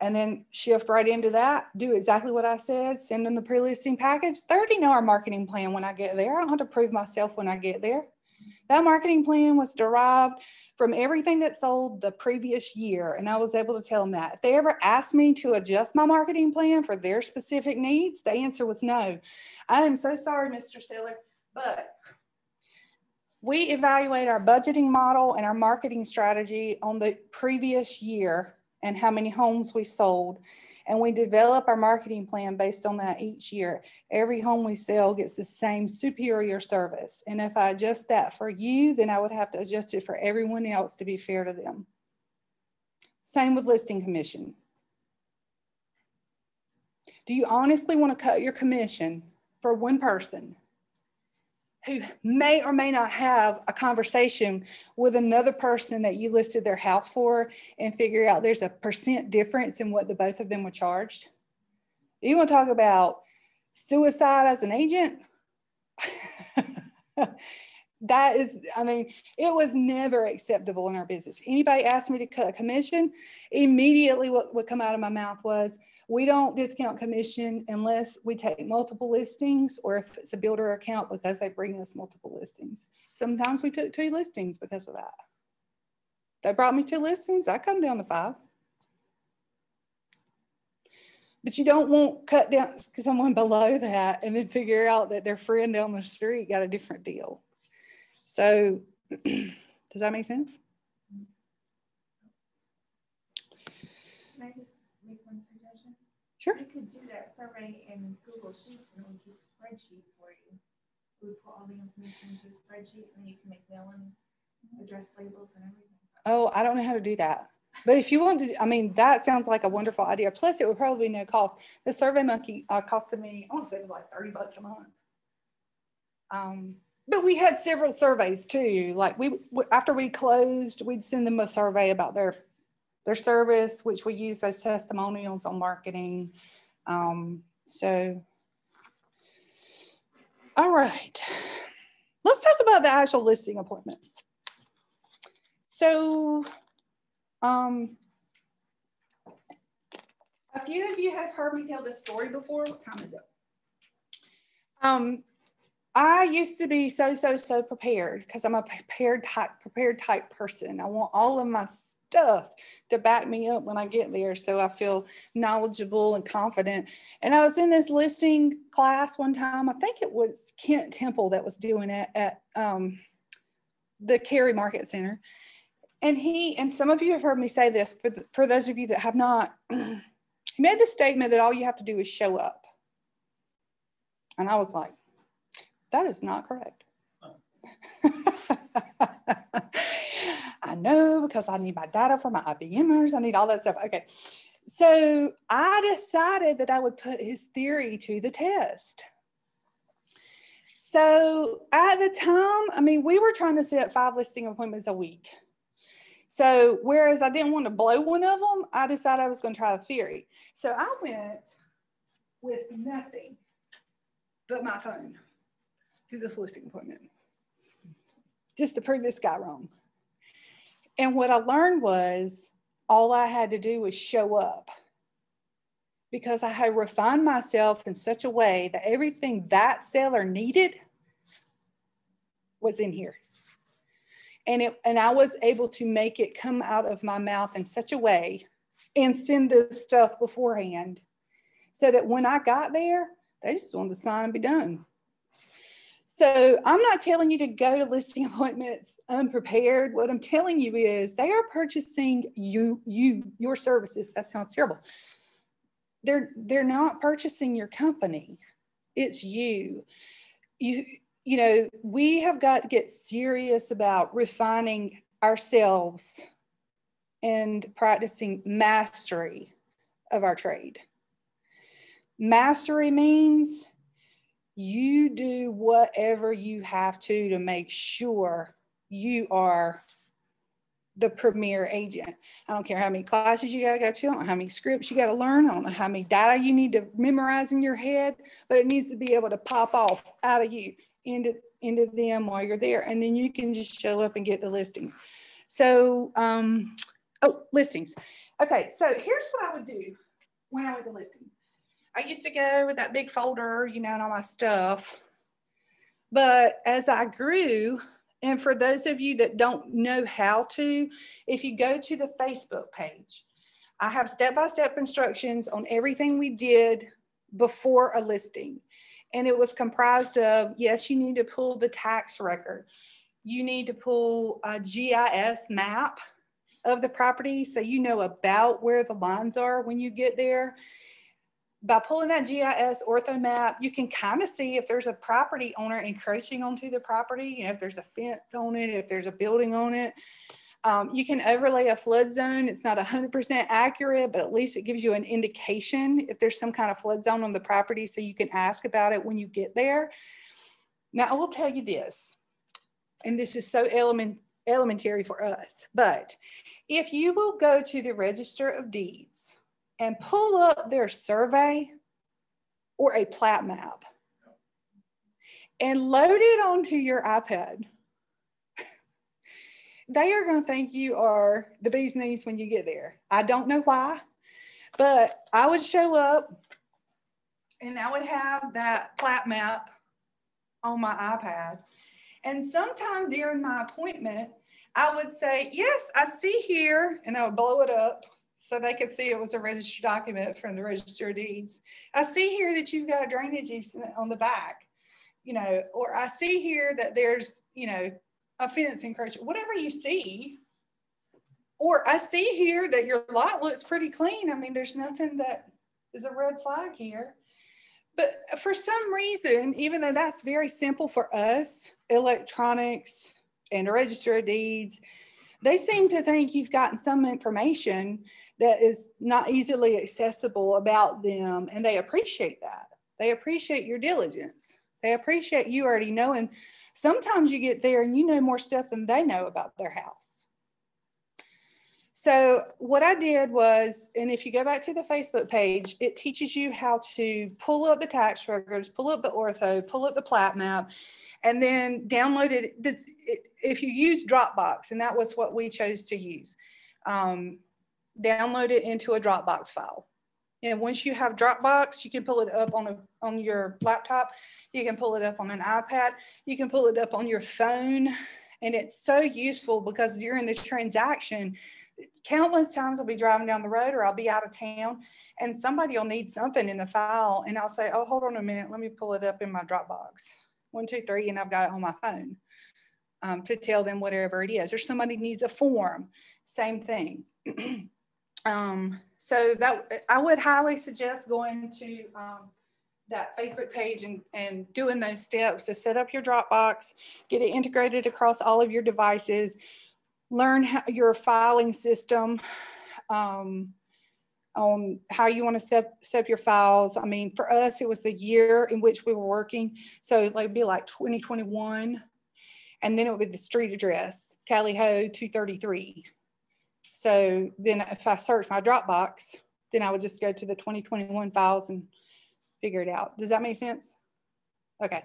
Speaker 1: and then shift right into that, do exactly what I said, send them the pre-listing package. They already know our marketing plan when I get there. I don't have to prove myself when I get there. That marketing plan was derived from everything that sold the previous year. And I was able to tell them that. If they ever asked me to adjust my marketing plan for their specific needs, the answer was no. I am so sorry, Mr. Seller, but we evaluate our budgeting model and our marketing strategy on the previous year and how many homes we sold. And we develop our marketing plan based on that each year. Every home we sell gets the same superior service. And if I adjust that for you, then I would have to adjust it for everyone else to be fair to them. Same with listing commission. Do you honestly want to cut your commission for one person who may or may not have a conversation with another person that you listed their house for and figure out there's a percent difference in what the both of them were charged. You want to talk about suicide as an agent? that is, I mean, it was never acceptable in our business. Anybody asked me to cut a commission, immediately what would come out of my mouth was, we don't discount commission unless we take multiple listings or if it's a builder account because they bring us multiple listings. Sometimes we took two listings because of that. They brought me two listings, I come down to five. But you don't want cut down someone below that and then figure out that their friend down the street got a different deal. So does that make sense?
Speaker 2: Can I just make one suggestion?
Speaker 1: Sure.
Speaker 2: You could do that survey in Google Sheets and we keep a spreadsheet for you. We put all the information into a spreadsheet and then you can make mailing address labels and everything.
Speaker 1: Oh, I don't know how to do that. But if you want to, I mean, that sounds like a wonderful idea. Plus, it would probably be no cost. The Survey Monkey uh, costed me, I want to say it was like 30 bucks a month. Um, but we had several surveys too. Like we, after we closed, we'd send them a survey about their, their service, which we use as testimonials on marketing. Um, so, all right, let's talk about the actual listing appointment. So, um, a few of you have heard me tell this story before. What time is it? Um, I used to be so, so, so prepared because I'm a prepared type, prepared type person. I want all of my stuff to back me up when I get there so I feel knowledgeable and confident. And I was in this listing class one time. I think it was Kent Temple that was doing it at um, the Cary Market Center. And he, and some of you have heard me say this, but for those of you that have not, he made the statement that all you have to do is show up. And I was like, that is not correct. I know because I need my data for my IBMers. I need all that stuff. Okay. So I decided that I would put his theory to the test. So at the time, I mean, we were trying to set five listing appointments a week. So whereas I didn't want to blow one of them, I decided I was going to try the theory. So I went with nothing but my phone to this listing appointment just to prove this guy wrong. And what I learned was all I had to do was show up because I had refined myself in such a way that everything that seller needed was in here. And, it, and I was able to make it come out of my mouth in such a way and send this stuff beforehand so that when I got there, they just wanted to sign and be done. So I'm not telling you to go to listing appointments unprepared. What I'm telling you is they are purchasing you, you, your services. That sounds terrible. They're they're not purchasing your company. It's you. You you know, we have got to get serious about refining ourselves and practicing mastery of our trade. Mastery means You do whatever you have to to make sure you are the premier agent. I don't care how many classes you got to go to, I don't know how many scripts you got to learn, I don't know how many data you need to memorize in your head, but it needs to be able to pop off out of you into, into them while you're there. And then you can just show up and get the listing. So, um, oh, listings. Okay, so here's what I would do when I went to listings. I used to go with that big folder, you know, and all my stuff. But as I grew, and for those of you that don't know how to, if you go to the Facebook page, I have step-by-step instructions on everything we did before a listing. And it was comprised of, yes, you need to pull the tax record. You need to pull a GIS map of the property so you know about where the lines are when you get there by pulling that GIS ortho map, you can kind of see if there's a property owner encroaching onto the property, you know, if there's a fence on it, if there's a building on it. Um, you can overlay a flood zone. It's not 100% accurate, but at least it gives you an indication if there's some kind of flood zone on the property so you can ask about it when you get there. Now, I will tell you this, and this is so element, elementary for us, but if you will go to the Register of Deeds and pull up their survey or a plat map and load it onto your iPad. they are going to think you are the bee's knees when you get there. I don't know why, but I would show up and I would have that plat map on my iPad. And sometime during my appointment, I would say, Yes, I see here, and I would blow it up so they could see it was a registered document from the register of deeds. I see here that you've got a drainage easement on the back, you know, or I see here that there's, you know, a fence encroachment, whatever you see. Or I see here that your lot looks pretty clean. I mean, there's nothing that is a red flag here. But for some reason, even though that's very simple for us, electronics and a register of deeds, they seem to think you've gotten some information that is not easily accessible about them, and they appreciate that. They appreciate your diligence. They appreciate you already knowing. Sometimes you get there and you know more stuff than they know about their house. So what I did was, and if you go back to the Facebook page, it teaches you how to pull up the tax records, pull up the ortho, pull up the plat map, and then downloaded it if you use Dropbox, and that was what we chose to use, um, download it into a Dropbox file. And once you have Dropbox, you can pull it up on a on your laptop. You can pull it up on an iPad. You can pull it up on your phone. And it's so useful because during the transaction, countless times I'll be driving down the road or I'll be out of town and somebody will need something in the file. And I'll say, oh, hold on a minute. Let me pull it up in my Dropbox. One, two, three, and I've got it on my phone um, to tell them whatever it is. Or somebody needs a form, same thing. um, so that I would highly suggest going to um, that Facebook page and, and doing those steps to set up your Dropbox, get it integrated across all of your devices, learn how, your filing system, um, on how you want to set, set up your files. I mean, for us, it was the year in which we were working. So it would be like 2021 and then it would be the street address, Tally Ho 233. So then if I search my Dropbox, then I would just go to the 2021 files and figure it out. Does that make sense? Okay.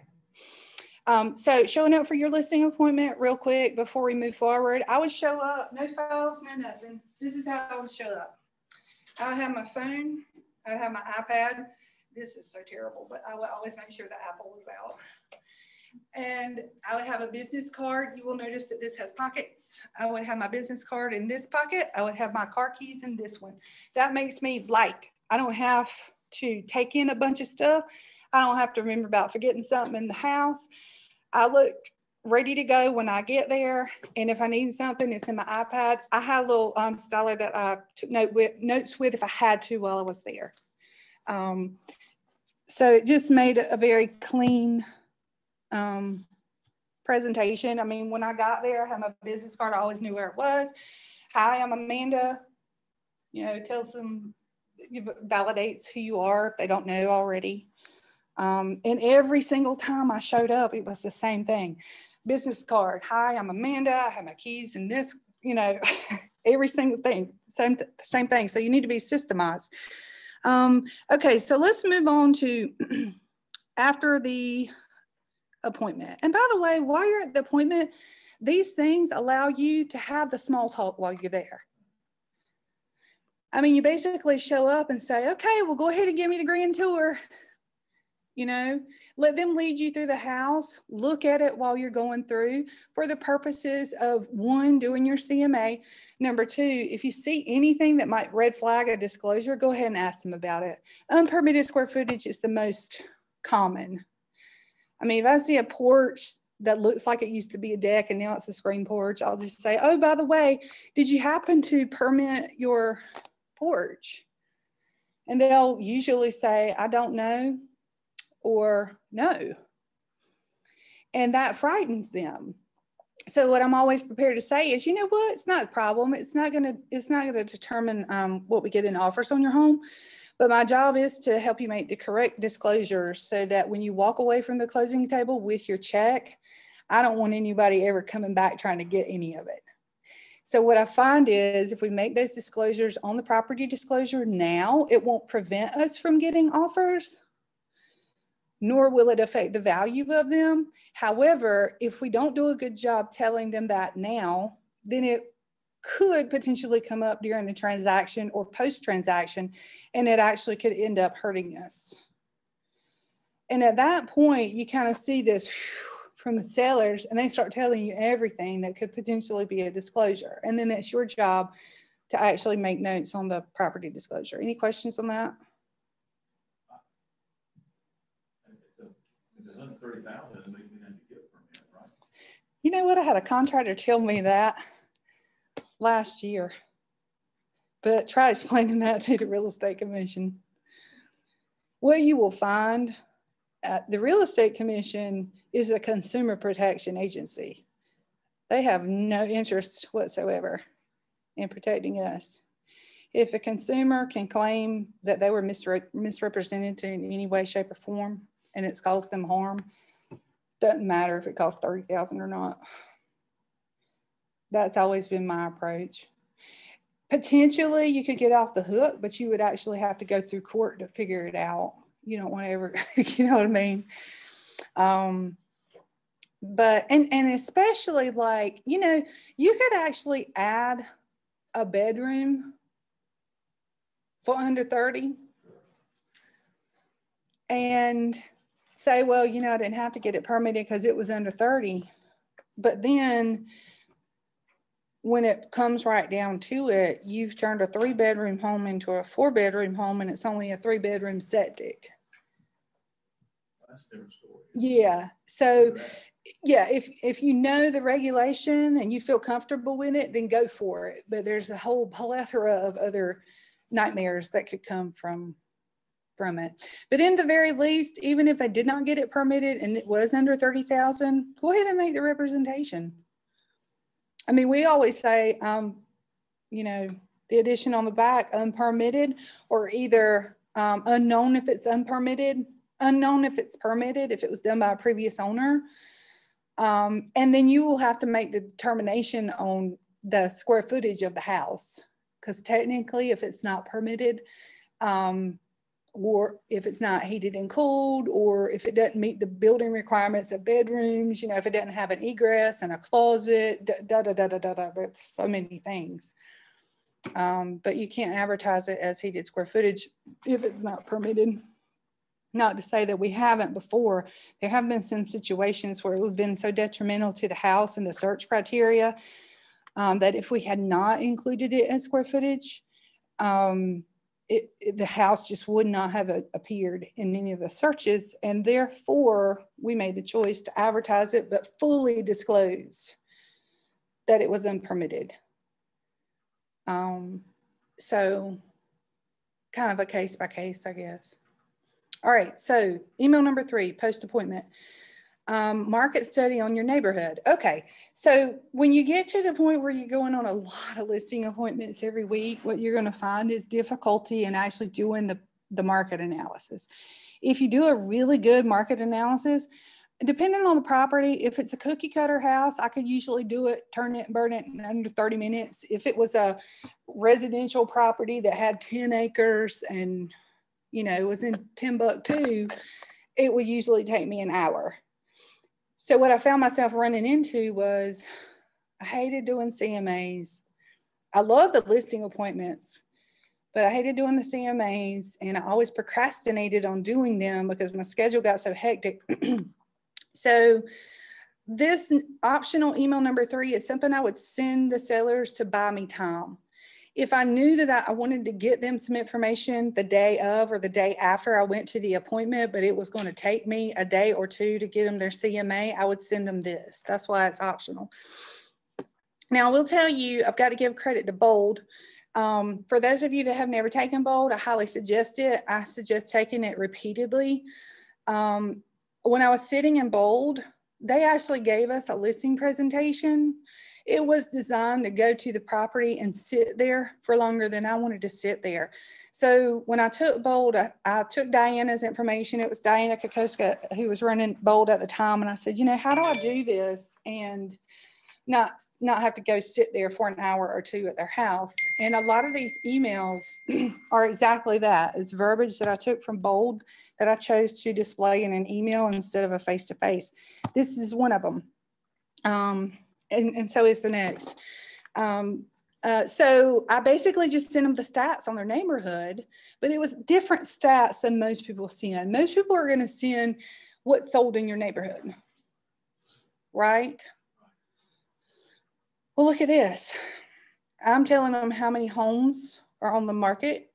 Speaker 1: Um, so showing up for your listing appointment real quick before we move forward, I would show up, no files, no nothing. This is how I would show up. I have my phone, I have my iPad. This is so terrible, but I would always make sure the Apple was out. And I would have a business card. You will notice that this has pockets. I would have my business card in this pocket. I would have my car keys in this one. That makes me light. I don't have to take in a bunch of stuff. I don't have to remember about forgetting something in the house. I look ready to go when I get there. And if I need something, it's in my iPad. I had a little um, styler that I took note with, notes with if I had to while I was there. Um, so it just made a very clean um, presentation. I mean, when I got there, I had my business card. I always knew where it was. Hi, I'm Amanda. You know, tells them, validates who you are if they don't know already. Um, and every single time I showed up, it was the same thing. Business card. Hi, I'm Amanda. I have my keys and this, you know, every single thing, same, same thing. So you need to be systemized. Um, okay, so let's move on to after the appointment. And by the way, while you're at the appointment, these things allow you to have the small talk while you're there. I mean, you basically show up and say, okay, well, go ahead and give me the grand tour. You know, let them lead you through the house, look at it while you're going through for the purposes of one, doing your CMA. Number two, if you see anything that might red flag a disclosure, go ahead and ask them about it. Unpermitted square footage is the most common. I mean, if I see a porch that looks like it used to be a deck and now it's a screen porch, I'll just say, oh, by the way, did you happen to permit your porch? And they'll usually say, I don't know, or no. And that frightens them. So what I'm always prepared to say is, you know what, it's not a problem. It's not gonna, it's not gonna determine um, what we get in offers on your home. But my job is to help you make the correct disclosures so that when you walk away from the closing table with your check, I don't want anybody ever coming back trying to get any of it. So what I find is if we make those disclosures on the property disclosure now, it won't prevent us from getting offers, nor will it affect the value of them. However, if we don't do a good job telling them that now, then it could potentially come up during the transaction or post transaction, and it actually could end up hurting us. And at that point, you kind of see this from the sellers, and they start telling you everything that could potentially be a disclosure. And then it's your job to actually make notes on the property disclosure. Any questions on that?
Speaker 3: If it's under thirty thousand, then we can have to get a permit, right?
Speaker 1: You know what? I had a contractor tell me that last year. But try explaining that to the real estate commission. What you will find at the real estate commission is a consumer protection agency. They have no interest whatsoever in protecting us. If a consumer can claim that they were misre- misrepresented in any way, shape, or form, and it's caused them harm, doesn't matter if it costs thirty thousand or not. That's always been my approach. Potentially, you could get off the hook, but you would actually have to go through court to figure it out. You don't want to ever, you know what I mean? Um, but and and especially like you know you could actually add a bedroom for under 30 and say well you know i didn't have to get it permitted because it was under 30 but then when it comes right down to it you've turned a three bedroom home into a four bedroom home and it's only a three bedroom septic
Speaker 3: That's a different story.
Speaker 1: yeah so yeah, if if you know the regulation and you feel comfortable with it, then go for it. But there's a whole plethora of other nightmares that could come from from it. But in the very least, even if they did not get it permitted and it was under 30,000, go ahead and make the representation. I mean, we always say, um, you know, the addition on the back unpermitted or either um, unknown if it's unpermitted, unknown if it's permitted, if it was done by a previous owner. Um, and then you will have to make the determination on the square footage of the house. Because technically, if it's not permitted, um, or if it's not heated and cooled, or if it doesn't meet the building requirements of bedrooms, you know, if it doesn't have an egress and a closet, da da da da da da, that's so many things. Um, but you can't advertise it as heated square footage if it's not permitted. Not to say that we haven't before. There have been some situations where it would have been so detrimental to the house and the search criteria um, that if we had not included it as square footage, um, it, it- the house just would not have a- appeared in any of the searches. And therefore, we made the choice to advertise it, but fully disclose that it was unpermitted. Um, so kind of a case by case, I guess. All right, so email number three, post appointment. Um, market study on your neighborhood. Okay, so when you get to the point where you're going on a lot of listing appointments every week, what you're going to find is difficulty in actually doing the the market analysis. If you do a really good market analysis, depending on the property, if it's a cookie cutter house, I could usually do it, turn it, burn it in under 30 minutes. If it was a residential property that had 10 acres and, you know, was in Timbuktu, it would usually take me an hour. So what I found myself running into was I hated doing CMAs. I love the listing appointments, but I hated doing the CMAs and I always procrastinated on doing them because my schedule got so hectic. so this optional email number three is something I would send the sellers to buy me time. If I knew that I wanted to get them some information the day of or the day after I went to the appointment, but it was going to take me a day or two to get them their CMA, I would send them this. That's why it's optional. Now, I will tell you, I've got to give credit to Bold. Um, for those of you that have never taken Bold, I highly suggest it. I suggest taking it repeatedly. Um, when I was sitting in Bold, they actually gave us a listing presentation. It was designed to go to the property and sit there for longer than I wanted to sit there. So when I took Bold, I, I took Diana's information. It was Diana Kokoska who was running Bold at the time. And I said, you know, how do I do this? And not not have to go sit there for an hour or two at their house. And a lot of these emails are exactly that. It's verbiage that I took from Bold that I chose to display in an email instead of a face-to-face. This is one of them. Um, and, and so is the next. Um, uh, so I basically just sent them the stats on their neighborhood, but it was different stats than most people send. Most people are going to send what's sold in your neighborhood, right? Well, look at this. I'm telling them how many homes are on the market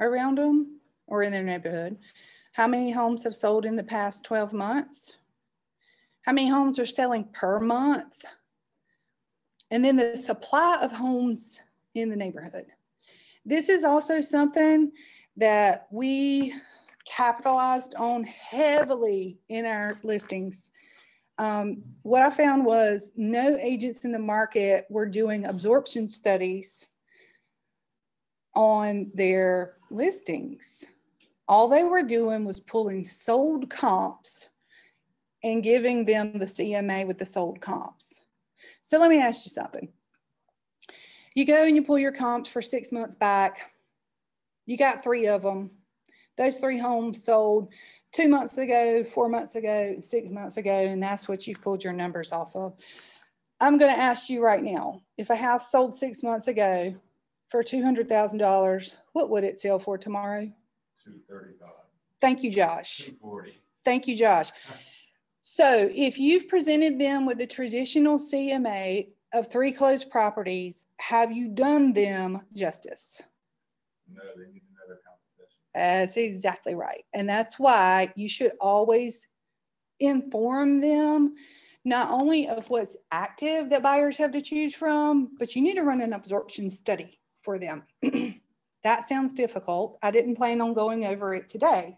Speaker 1: around them or in their neighborhood. How many homes have sold in the past 12 months? How many homes are selling per month? And then the supply of homes in the neighborhood. This is also something that we capitalized on heavily in our listings um, what I found was no agents in the market were doing absorption studies on their listings. All they were doing was pulling sold comps and giving them the CMA with the sold comps. So let me ask you something. You go and you pull your comps for six months back. You got three of them. Those three homes sold two months ago, four months ago, six months ago, and that's what you've pulled your numbers off of. I'm going to ask you right now if a house sold six months ago for $200,000, what would it sell for tomorrow?
Speaker 5: 235.
Speaker 1: Thank you, Josh.
Speaker 5: 240.
Speaker 1: Thank you, Josh. So if you've presented them with the traditional CMA of three closed properties, have you done them justice?
Speaker 5: No, they need another competition.
Speaker 1: that's exactly right. And that's why you should always inform them not only of what's active that buyers have to choose from, but you need to run an absorption study for them. that sounds difficult. I didn't plan on going over it today.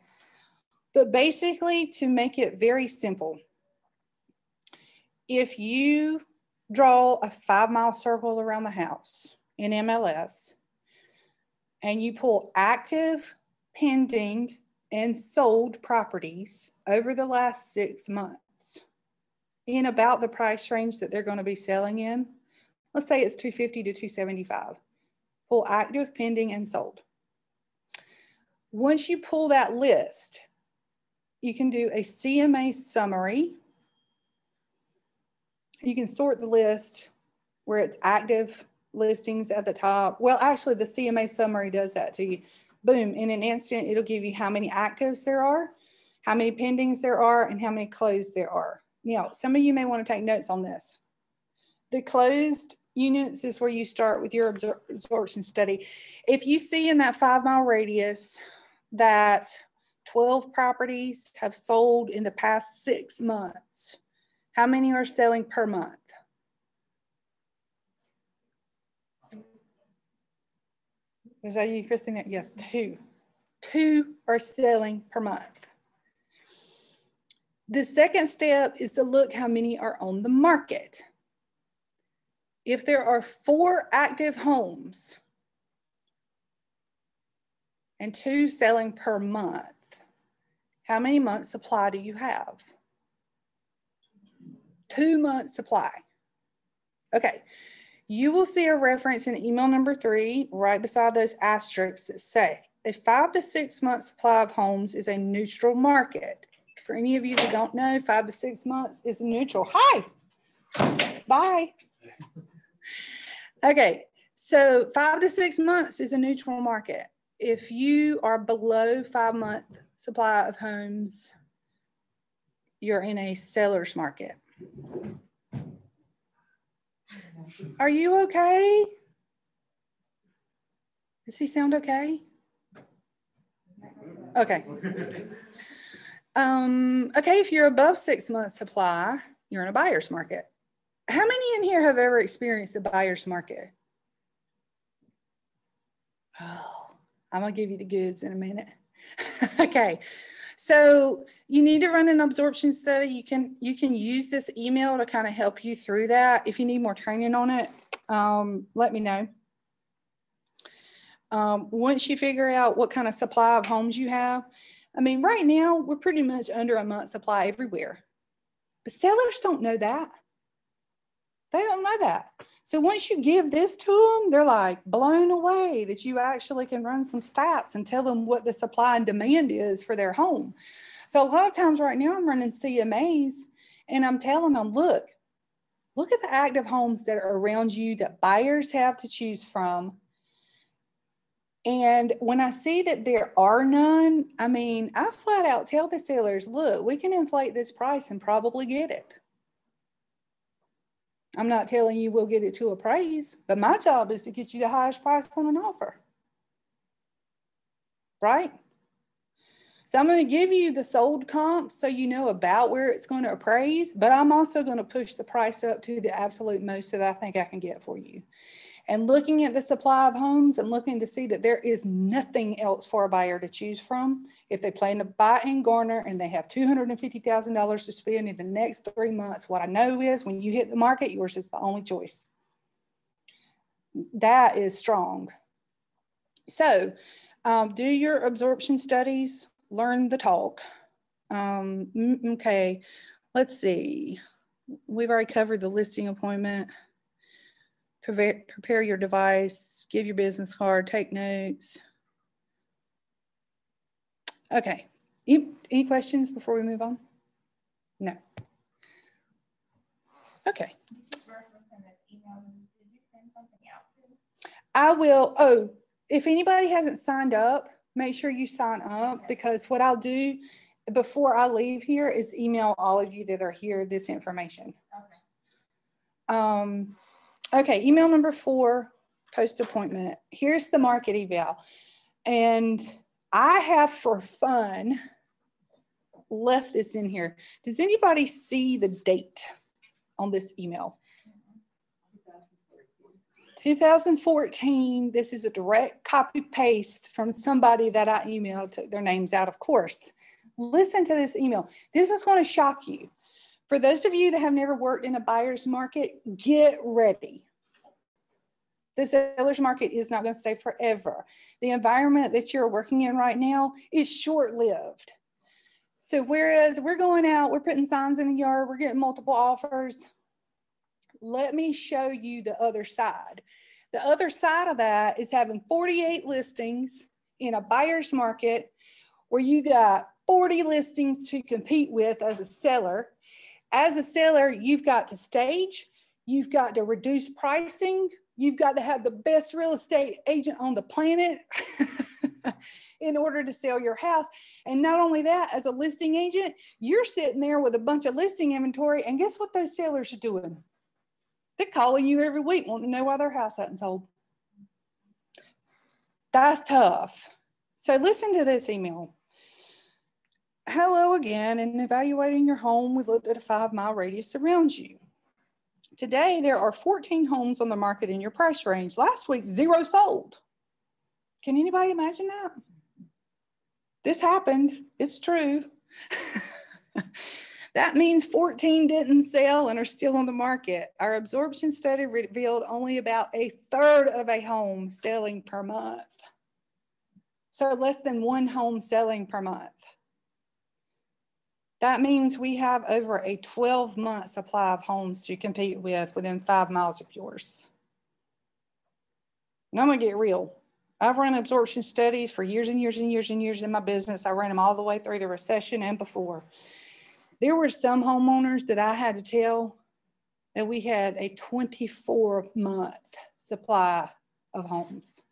Speaker 1: But basically, to make it very simple, if you draw a five mile circle around the house in MLS and you pull active pending and sold properties over the last six months in about the price range that they're going to be selling in. Let's say it's 250 to 275. Pull active, pending, and sold. Once you pull that list, you can do a CMA summary. You can sort the list where it's active listings at the top. Well, actually, the CMA summary does that to you boom, in an instant, it'll give you how many actives there are, how many pendings there are, and how many closed there are. Now, some of you may want to take notes on this. The closed units is where you start with your absorption study. If you see in that five mile radius that 12 properties have sold in the past six months, how many are selling per month? Is that you, Christina? Yes, two. Two are selling per month. The second step is to look how many are on the market. If there are four active homes and two selling per month, how many months supply do you have? Two months supply. Okay, you will see a reference in email number three, right beside those asterisks that say, a five to six month supply of homes is a neutral market. For any of you that don't know, five to six months is neutral. Hi, bye. Okay, so five to six months is a neutral market. If you are below five month supply of homes, you're in a seller's market. Are you okay? Does he sound okay? Okay. Um, okay, if you're above six months supply, you're in a buyer's market. How many in here have ever experienced a buyer's market? Oh, I'm gonna give you the goods in a minute. okay, so you need to run an absorption study. You can you can use this email to kind of help you through that. If you need more training on it, um, let me know. Um, once you figure out what kind of supply of homes you have, I mean, right now we're pretty much under a month supply everywhere, but sellers don't know that. They don't know that. So once you give this to them, they're like blown away that you actually can run some stats and tell them what the supply and demand is for their home. So a lot of times right now I'm running CMAs and I'm telling them, look, look at the active homes that are around you that buyers have to choose from and when I see that there are none, I mean, I flat out tell the sellers, look, we can inflate this price and probably get it. I'm not telling you we'll get it to appraise, but my job is to get you the highest price on an offer. Right? So I'm going to give you the sold comp so you know about where it's going to appraise, but I'm also going to push the price up to the absolute most that I think I can get for you and looking at the supply of homes and looking to see that there is nothing else for a buyer to choose from. If they plan to buy and Garner and they have $250,000 to spend in the next three months, what I know is when you hit the market, yours is the only choice. That is strong. So um, do your absorption studies, learn the talk. Um, okay, let's see. We've already covered the listing appointment prepare, prepare your device, give your business card, take notes. Okay, any, any questions before we move on? No. Okay. I will, oh, if anybody hasn't signed up, make sure you sign up because what I'll do before I leave here is email all of you that are here this information. Okay. Um, Okay, email number four, post appointment. Here's the market eval. And I have for fun left this in here. Does anybody see the date on this email? 2014, this is a direct copy paste from somebody that I emailed, took their names out, of course. Listen to this email. This is going to shock you. For those of you that have never worked in a buyer's market, get ready. The seller's market is not going to stay forever. The environment that you're working in right now is short lived. So, whereas we're going out, we're putting signs in the yard, we're getting multiple offers, let me show you the other side. The other side of that is having 48 listings in a buyer's market where you got 40 listings to compete with as a seller as a seller, you've got to stage, you've got to reduce pricing, you've got to have the best real estate agent on the planet in order to sell your house. And not only that, as a listing agent, you're sitting there with a bunch of listing inventory, and guess what those sellers are doing? They're calling you every week wanting to know why their house hasn't sold. That's tough. So listen to this email. Hello again. In evaluating your home, we looked at a five mile radius around you. Today, there are 14 homes on the market in your price range. Last week, zero sold. Can anybody imagine that? This happened. It's true. that means 14 didn't sell and are still on the market. Our absorption study revealed only about a third of a home selling per month. So less than one home selling per month. That means we have over a 12 month supply of homes to compete with within five miles of yours. And I'm gonna get real. I've run absorption studies for years and years and years and years in my business. I ran them all the way through the recession and before. There were some homeowners that I had to tell that we had a 24 month supply of homes.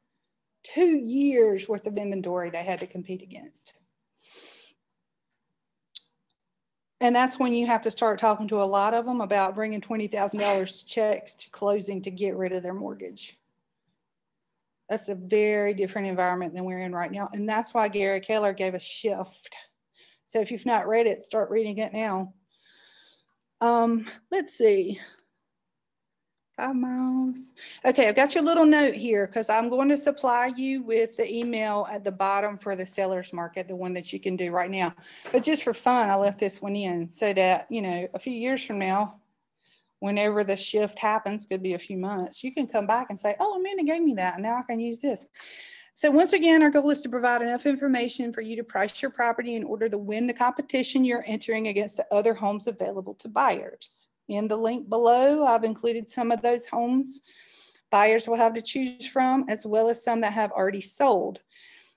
Speaker 1: Two years worth of inventory they had to compete against. And that's when you have to start talking to a lot of them about bringing $20,000 checks to closing to get rid of their mortgage. That's a very different environment than we're in right now. And that's why Gary Keller gave a shift. So if you've not read it, start reading it now. Um, let's see. Five miles. Okay, I've got your little note here because I'm going to supply you with the email at the bottom for the seller's market, the one that you can do right now. But just for fun, I left this one in so that, you know, a few years from now, whenever the shift happens, could be a few months, you can come back and say, oh, Amanda gave me that. And now I can use this. So once again, our goal is to provide enough information for you to price your property in order to win the competition you're entering against the other homes available to buyers. In the link below, I've included some of those homes buyers will have to choose from, as well as some that have already sold.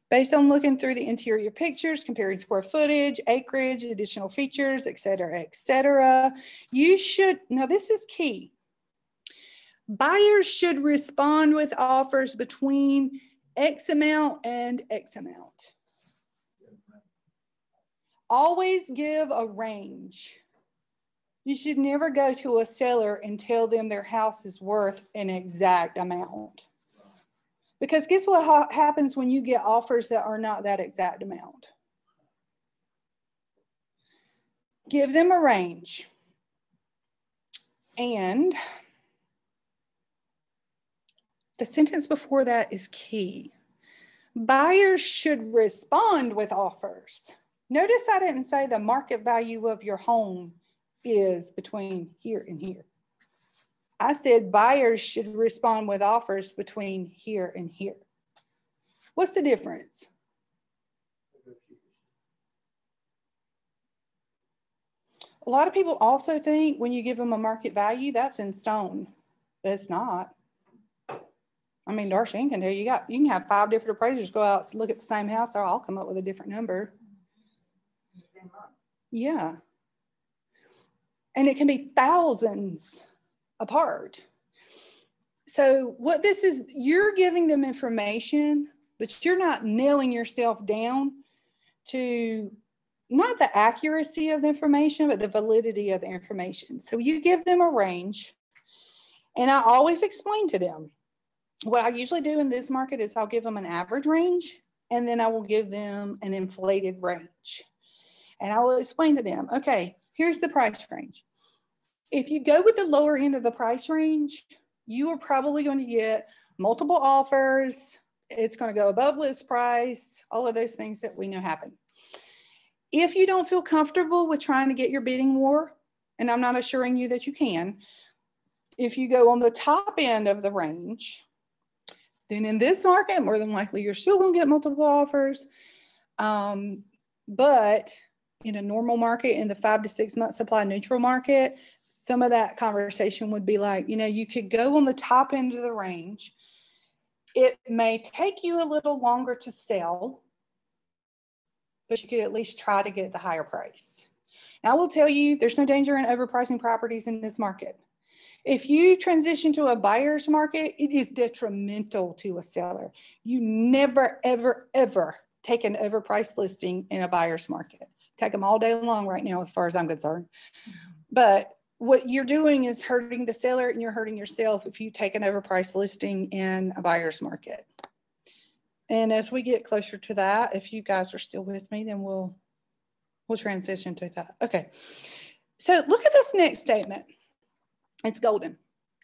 Speaker 1: Based on looking through the interior pictures, comparing square footage, acreage, additional features, et cetera, et cetera, you should, now this is key. Buyers should respond with offers between X amount and X amount. Always give a range. You should never go to a seller and tell them their house is worth an exact amount. Because guess what ha happens when you get offers that are not that exact amount? Give them a range. And the sentence before that is key. Buyers should respond with offers. Notice I didn't say the market value of your home is between here and here. I said buyers should respond with offers between here and here. What's the difference? A lot of people also think when you give them a market value, that's in stone. But it's not. I mean, Darcy can tell you, you got you can have five different appraisers go out look at the same house, they'll all come up with a different number. Yeah and it can be thousands apart. So what this is, you're giving them information, but you're not nailing yourself down to not the accuracy of the information, but the validity of the information. So you give them a range, and I always explain to them. What I usually do in this market is I'll give them an average range, and then I will give them an inflated range. And I will explain to them, okay, here's the price range. If you go with the lower end of the price range, you are probably going to get multiple offers. It's going to go above list price, all of those things that we know happen. If you don't feel comfortable with trying to get your bidding war, and I'm not assuring you that you can, if you go on the top end of the range, then in this market, more than likely you're still going to get multiple offers. Um, but in a normal market, in the five to six month supply neutral market, some of that conversation would be like, you know, you could go on the top end of the range. It may take you a little longer to sell, but you could at least try to get the higher price. I will tell you, there's no danger in overpricing properties in this market. If you transition to a buyer's market, it is detrimental to a seller. You never, ever, ever take an overpriced listing in a buyer's market. Take them all day long right now, as far as I'm concerned. Mm-hmm. But what you're doing is hurting the seller and you're hurting yourself if you take an overpriced listing in a buyer's market. And as we get closer to that, if you guys are still with me, then we'll we'll transition to that. Okay. So look at this next statement. It's golden.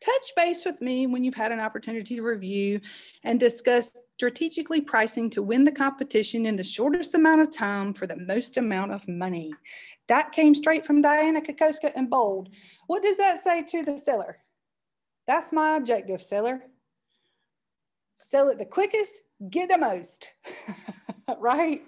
Speaker 1: Touch base with me when you've had an opportunity to review and discuss strategically pricing to win the competition in the shortest amount of time for the most amount of money. That came straight from Dianna Kokoszka in bold. What does that say to the seller? That's my objective, seller. Sell it the quickest, get the most. right?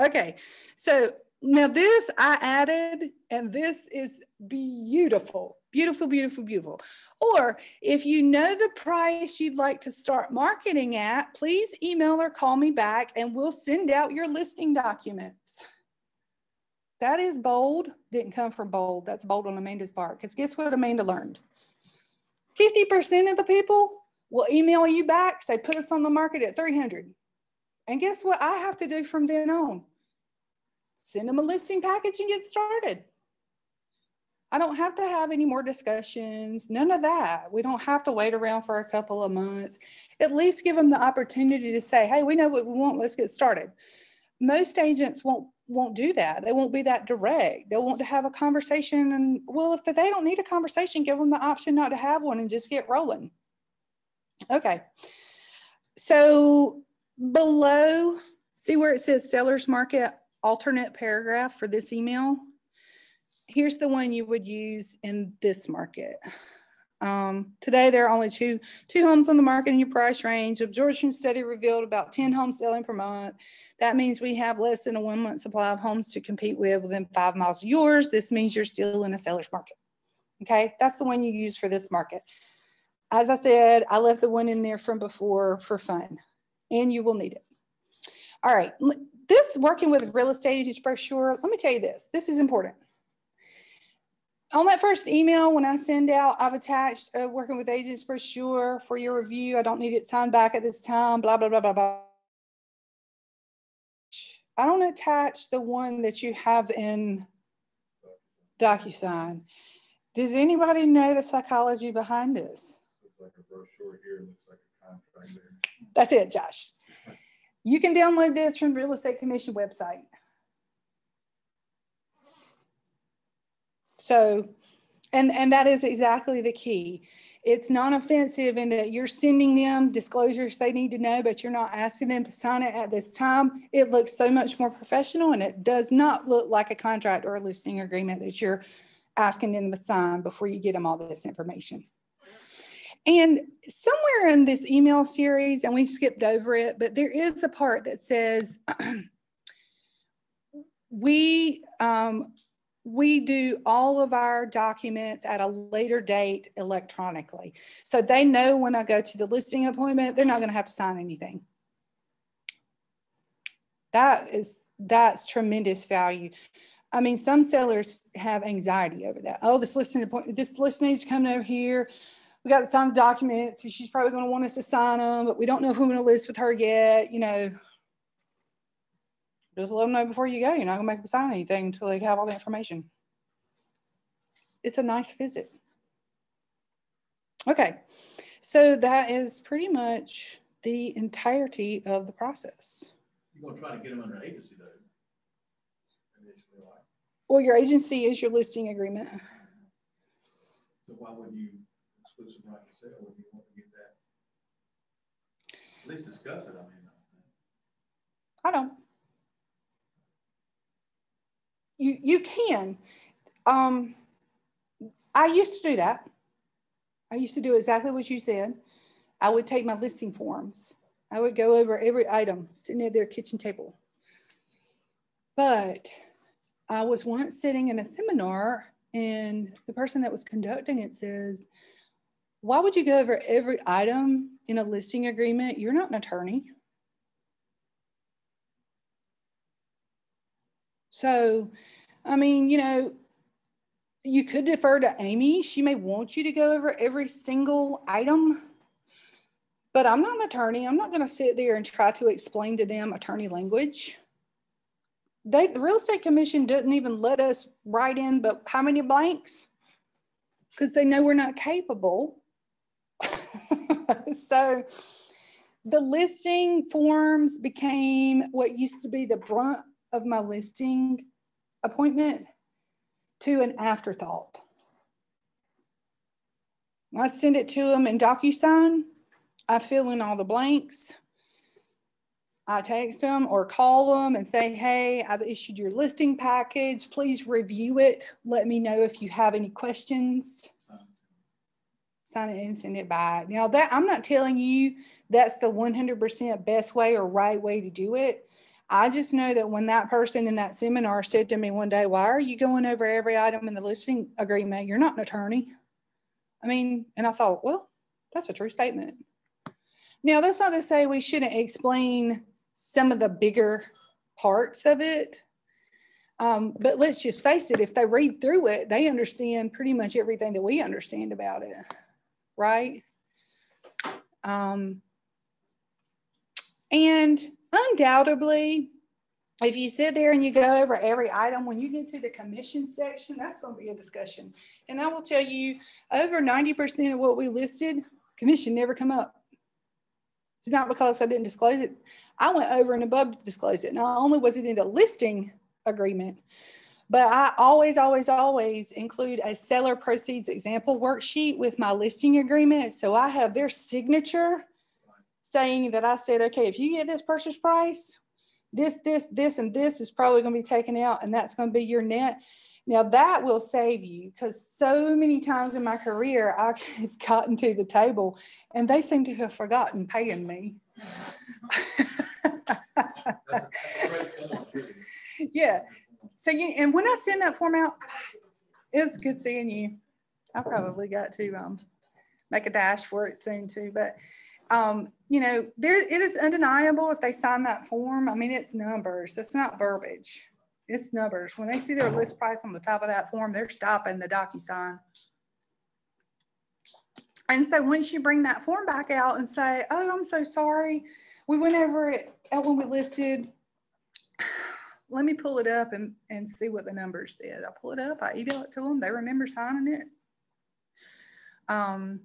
Speaker 1: Okay, so now this I added, and this is beautiful, beautiful, beautiful, beautiful. Or if you know the price you'd like to start marketing at, please email or call me back and we'll send out your listing documents. That is bold, didn't come from bold. That's bold on Amanda's part. Because guess what Amanda learned? 50% of the people will email you back, say, put us on the market at 300. And guess what I have to do from then on? Send them a listing package and get started. I don't have to have any more discussions, none of that. We don't have to wait around for a couple of months. At least give them the opportunity to say, hey, we know what we want, let's get started. Most agents won't won't do that. They won't be that direct. They'll want to have a conversation and well, if they don't need a conversation, give them the option not to have one and just get rolling. Okay. So below, see where it says seller's market alternate paragraph for this email? Here's the one you would use in this market. Um, today, there are only two, two homes on the market in your price range. Absorption study revealed about 10 homes selling per month. That means we have less than a one month supply of homes to compete with within five miles of yours. This means you're still in a seller's market. Okay, that's the one you use for this market. As I said, I left the one in there from before for fun, and you will need it. All right, this working with real estate agents brochure, let me tell you this, this is important. On that first email, when I send out, I've attached a working with agents brochure for your review. I don't need it signed back at this time, blah, blah, blah, blah, blah. I don't attach the one that you have in DocuSign. Does anybody know the psychology behind this?
Speaker 5: Looks like a brochure here, looks like a contract there.
Speaker 1: That's it, Josh. You can download this from Real Estate Commission website. So, and, and that is exactly the key. It's non-offensive in that you're sending them disclosures they need to know, but you're not asking them to sign it at this time. It looks so much more professional and it does not look like a contract or a listing agreement that you're asking them to sign before you get them all this information. And somewhere in this email series, and we skipped over it, but there is a part that says, we um, we do all of our documents at a later date electronically. So they know when I go to the listing appointment, they're not going to have to sign anything. That is, that's tremendous value. I mean, some sellers have anxiety over that. Oh, this listing appointment, this listing is coming over here. We got to sign the documents. She's probably going to want us to sign them, but we don't know if we're going to list with her yet. You know, just let them know before you go. You're not gonna make them sign anything until they have all the information. It's a nice visit. Okay, so that is pretty much the entirety of the process.
Speaker 3: You're gonna try to get them under agency though.
Speaker 1: Well, your agency is your listing agreement.
Speaker 3: So why would you exclusive right to sell, would you want to get that? At least discuss it, I mean.
Speaker 1: I don't. You, you can. Um, I used to do that. I used to do exactly what you said. I would take my listing forms. I would go over every item sitting at their kitchen table. But I was once sitting in a seminar and the person that was conducting it says, why would you go over every item in a listing agreement? You're not an attorney. So, I mean, you know, you could defer to Amy. She may want you to go over every single item, but I'm not an attorney. I'm not going to sit there and try to explain to them attorney language. They, the real estate commission doesn't even let us write in, but how many blanks? Because they know we're not capable. so the listing forms became what used to be the brunt of my listing appointment to an afterthought. I send it to them in DocuSign. I fill in all the blanks. I text them or call them and say, hey, I've issued your listing package. Please review it. Let me know if you have any questions. Sign it and send it back. Now that I'm not telling you that's the 100% best way or right way to do it. I just know that when that person in that seminar said to me one day, why are you going over every item in the listing agreement? You're not an attorney. I mean, and I thought, well, that's a true statement. Now, that's not to say we shouldn't explain some of the bigger parts of it. Um, but let's just face it, if they read through it, they understand pretty much everything that we understand about it, right? Um, and undoubtedly, if you sit there and you go over every item, when you get to the commission section, that's going to be a discussion. And I will tell you, over 90% of what we listed, commission never come up. It's not because I didn't disclose it. I went over and above to disclose it. Not only was it in a listing agreement, but I always, always, always include a seller proceeds example worksheet with my listing agreement. So I have their signature saying that I said, okay, if you get this purchase price, this, this, this, and this is probably going to be taken out, and that's going to be your net. Now that will save you because so many times in my career I've gotten to the table and they seem to have forgotten paying me. yeah. So you and when I send that form out, it's good seeing you. I probably got to um, make a dash for it soon too, but um, you know, there it is undeniable if they sign that form. I mean, it's numbers. It's not verbiage. It's numbers. When they see their list price on the top of that form, they're stopping the DocuSign. And so once you bring that form back out and say, oh, I'm so sorry, we went over it when we listed. Let me pull it up and, and see what the numbers said. I pull it up, I email it to them. They remember signing it. Um,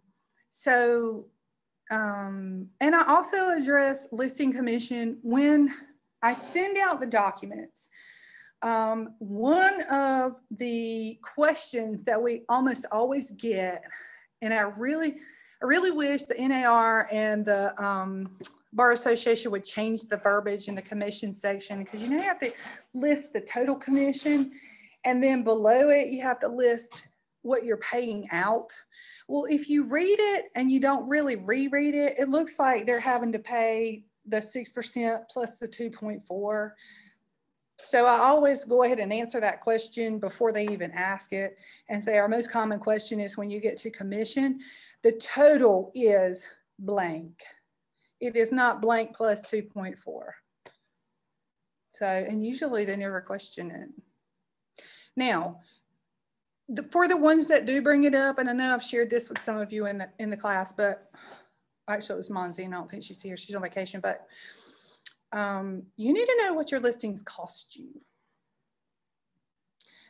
Speaker 1: so um, and I also address listing commission when I send out the documents. Um, one of the questions that we almost always get, and I really, I really wish the NAR and the um, Bar Association would change the verbiage in the commission section because you know you have to list the total commission, and then below it you have to list what you're paying out. Well, if you read it and you don't really reread it, it looks like they're having to pay the 6% plus the 2.4. So I always go ahead and answer that question before they even ask it and say our most common question is when you get to commission, the total is blank. It is not blank plus 2.4. So, and usually they never question it. Now, the, for the ones that do bring it up, and I know I've shared this with some of you in the in the class, but actually it was Monzi, and I don't think she's here. She's on vacation, but um, you need to know what your listings cost you.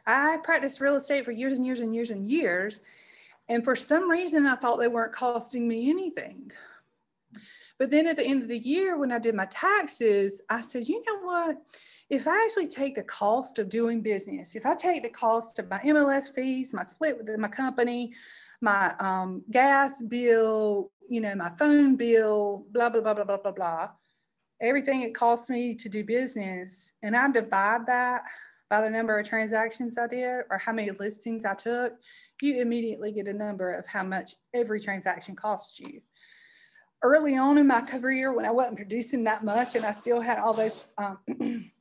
Speaker 1: I practiced real estate for years and years and years and years, and for some reason I thought they weren't costing me anything. But then at the end of the year, when I did my taxes, I said, you know what? If I actually take the cost of doing business, if I take the cost of my MLS fees, my split with my company, my um, gas bill, you know, my phone bill, blah, blah, blah, blah, blah, blah, blah, everything it costs me to do business, and I divide that by the number of transactions I did or how many listings I took, you immediately get a number of how much every transaction costs you. Early on in my career, when I wasn't producing that much and I still had all those um,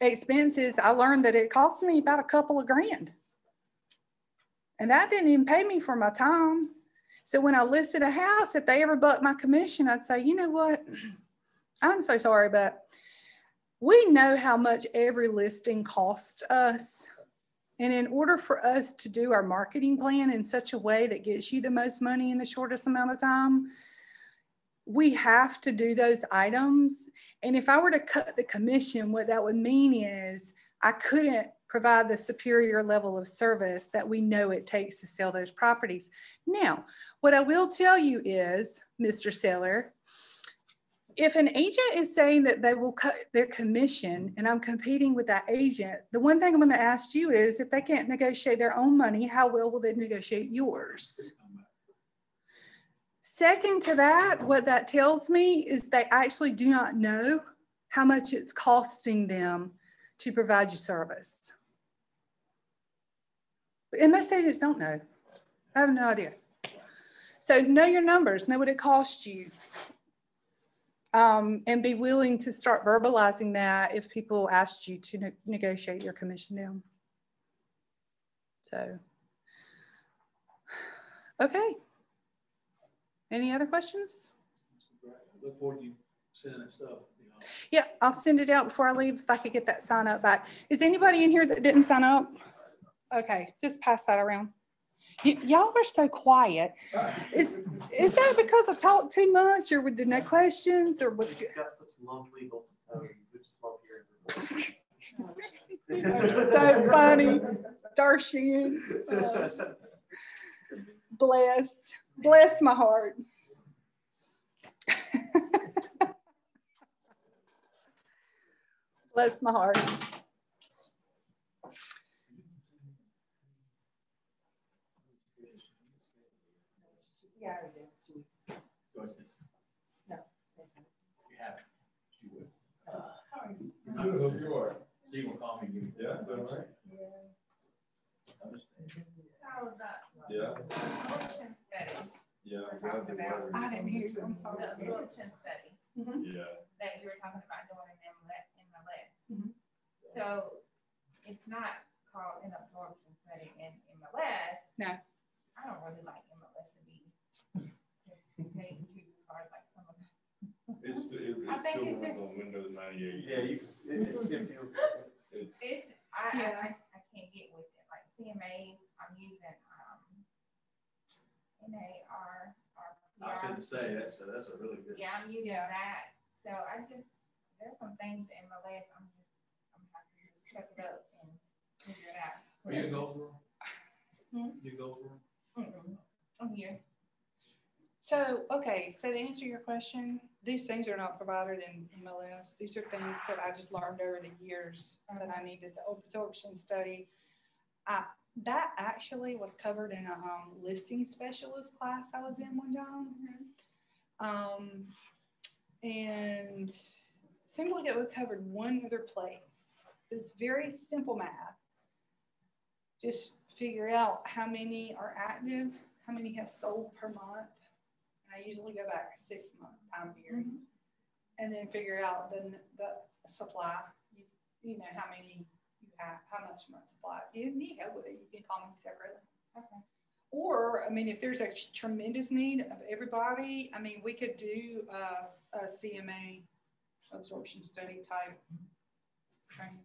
Speaker 1: expenses, I learned that it cost me about a couple of grand. And that didn't even pay me for my time. So when I listed a house, if they ever bucked my commission, I'd say, you know what? I'm so sorry, but we know how much every listing costs us. And in order for us to do our marketing plan in such a way that gets you the most money in the shortest amount of time, we have to do those items. And if I were to cut the commission, what that would mean is I couldn't provide the superior level of service that we know it takes to sell those properties. Now, what I will tell you is, Mr. Seller, if an agent is saying that they will cut their commission and I'm competing with that agent, the one thing I'm going to ask you is if they can't negotiate their own money, how well will they negotiate yours? Second to that, what that tells me is they actually do not know how much it's costing them to provide you service. And most agents don't know. I have no idea. So know your numbers, know what it costs you. Um, and be willing to start verbalizing that if people ask you to ne- negotiate your commission down. So, okay. Any other questions?
Speaker 3: Look forward to you sending that stuff.
Speaker 1: Yeah, I'll send it out before I leave if I could get that sign up back. Is anybody in here that didn't sign up? Okay, just pass that around. Y'all are so quiet. Is, is that because I talk too much or with the no questions or
Speaker 6: We
Speaker 1: with?
Speaker 6: discuss such long legal tones, we just love hearing.
Speaker 1: You're so funny. Darshan. uh, Bless, bless my heart. Bless my heart.
Speaker 2: Yeah, I it's two weeks.
Speaker 3: Go.
Speaker 2: No, that's not.
Speaker 3: You haven't. You would.
Speaker 2: How are you?
Speaker 5: Good, you are.
Speaker 3: So you will call me, give me.
Speaker 5: Yeah, doing all right.
Speaker 3: Understand.
Speaker 7: So the
Speaker 5: Yeah,
Speaker 7: absorption study,
Speaker 5: yeah.
Speaker 7: We're
Speaker 5: I'm
Speaker 7: talking about-
Speaker 1: I didn't hear you, I'm
Speaker 7: the
Speaker 1: sorry.
Speaker 7: absorption study
Speaker 5: Yeah,
Speaker 7: that you were talking about doing in MLS, in the
Speaker 1: Mhm.
Speaker 7: So it's not called an absorption study in MLS.
Speaker 1: No.
Speaker 7: I don't really like MLS to be, to take to as far as like some of the,
Speaker 5: it's, it,
Speaker 7: I think
Speaker 5: still
Speaker 7: it's
Speaker 5: runs on Windows ninety-eight.
Speaker 6: Yeah, you, it, it it feels.
Speaker 5: It's,
Speaker 7: it's, I, I, I, I can't get with it, like CMAs, I'm using, um, NAR,
Speaker 3: I was gonna say, that's, a- that's a really good.
Speaker 7: Yeah, I'm using
Speaker 1: Yeah.
Speaker 7: that, so I just, there's some things in my life, I'm just, I'm happy to just check it up and figure it out.
Speaker 3: Are you in Goldsboro?
Speaker 7: Hmm?
Speaker 3: You in Goldsboro?
Speaker 7: Mm-mm. I'm here.
Speaker 1: So, okay, so to answer your question, these things are not provided in MLS. These are things that I just learned over the years that I needed, the absorption study. I, that actually was covered in a um, listing specialist class I was in one time. Um, and seemed like it was covered one other place. It's very simple math. Just figure out how many are active, how many have sold per month. And I usually go back six month time period. And then figure out the, the supply, you, you know, how many you how much month supply. If you need help with it, you can call me separately.
Speaker 7: Okay.
Speaker 1: Or, I mean, if there's a tremendous need of everybody, I mean, we could do a, a CMA absorption study type training.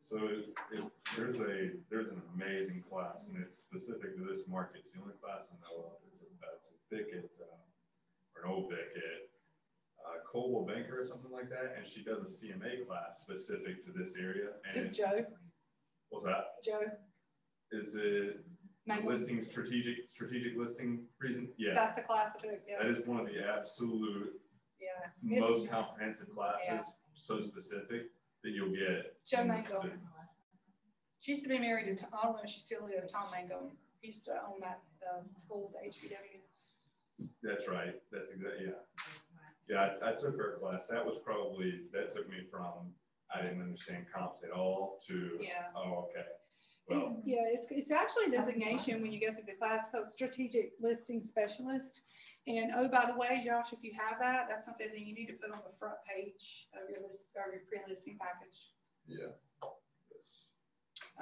Speaker 5: so it, it, there's a, there's an amazing class and it's specific to this market. It's the only class I know of. It's a, it's a Bickett, uh, or an old Bickett, uh, Coldwell Banker or something like that. And she does a CMA class specific to this area.
Speaker 1: Is it
Speaker 5: And
Speaker 1: Joe,
Speaker 5: what's that?
Speaker 1: Joe,
Speaker 5: Is it
Speaker 1: Mangum?
Speaker 5: listing strategic, strategic listing reason? Yeah.
Speaker 1: That's the class I took, yeah,
Speaker 5: is one of the absolute
Speaker 1: yeah.
Speaker 5: most
Speaker 1: It's
Speaker 5: comprehensive classes, so specific that you'll get.
Speaker 1: Joe
Speaker 5: in this
Speaker 1: Mangum.
Speaker 5: business.
Speaker 1: She used to be married to, Tom- I don't know if she still is, Tom Mango. He used to own that, um, school, the HBW.
Speaker 5: That's right, that's exactly, yeah. Yeah, I, I took her class, that was probably, that took me from, I didn't understand comps at all to,
Speaker 1: Yeah.
Speaker 5: oh, okay.
Speaker 1: It-
Speaker 5: Well,
Speaker 1: Yeah, it's, it's actually a designation when you go through the class called strategic listing specialist. And oh, by the way, Josh, if you have that, that's something that you need to put on the front page of your list, or your pre-listing package.
Speaker 5: yeah. Yes.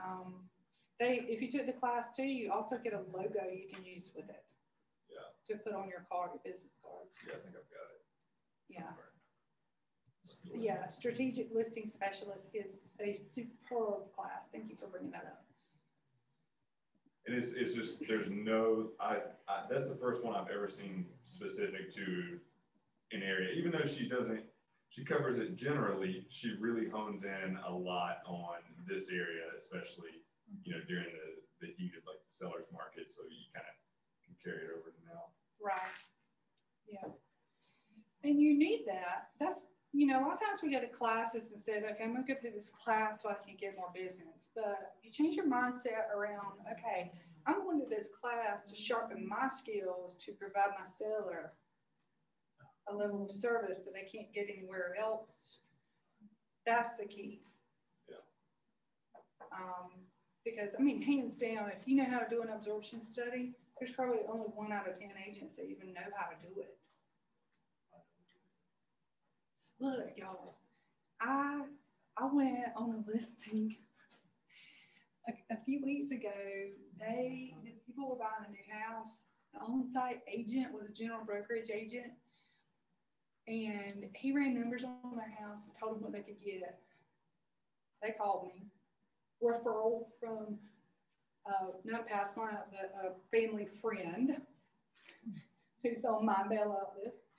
Speaker 1: Um, they, if you took the class too, you also get a logo you can use with it.
Speaker 5: Yeah.
Speaker 1: To put on your card, your business cards.
Speaker 5: Yeah, I think I've got it. Somewhere.
Speaker 1: Yeah, strategic listing specialist is a superb class. Thank you for bringing that up.
Speaker 5: And it's, it's just, there's no, I, I, that's the first one I've ever seen specific to an area, even though she doesn't, she covers it generally, she really hones in a lot on this area, especially, you know, during the, the heat of like the seller's market, so you kind of can carry it over to now.
Speaker 1: Right. Yeah. And you need that. That's, you know, a lot of times we go to classes and said, okay, I'm gonna go through this class so I can get more business. But you change your mindset around, okay, I'm going to this class to sharpen my skills to provide my seller a level of service that they can't get anywhere else. That's the key.
Speaker 5: Yeah.
Speaker 1: Um, because I mean, hands down, if you know how to do an absorption study, there's probably only one out of ten agents that even know how to do it. Look, y'all, I I went on a listing a, a few weeks ago. They people were buying a new house. The on-site agent was a general brokerage agent, and he ran numbers on their house and told them what they could get. They called me, referral from uh, not a past client, but a family friend who's on my out list.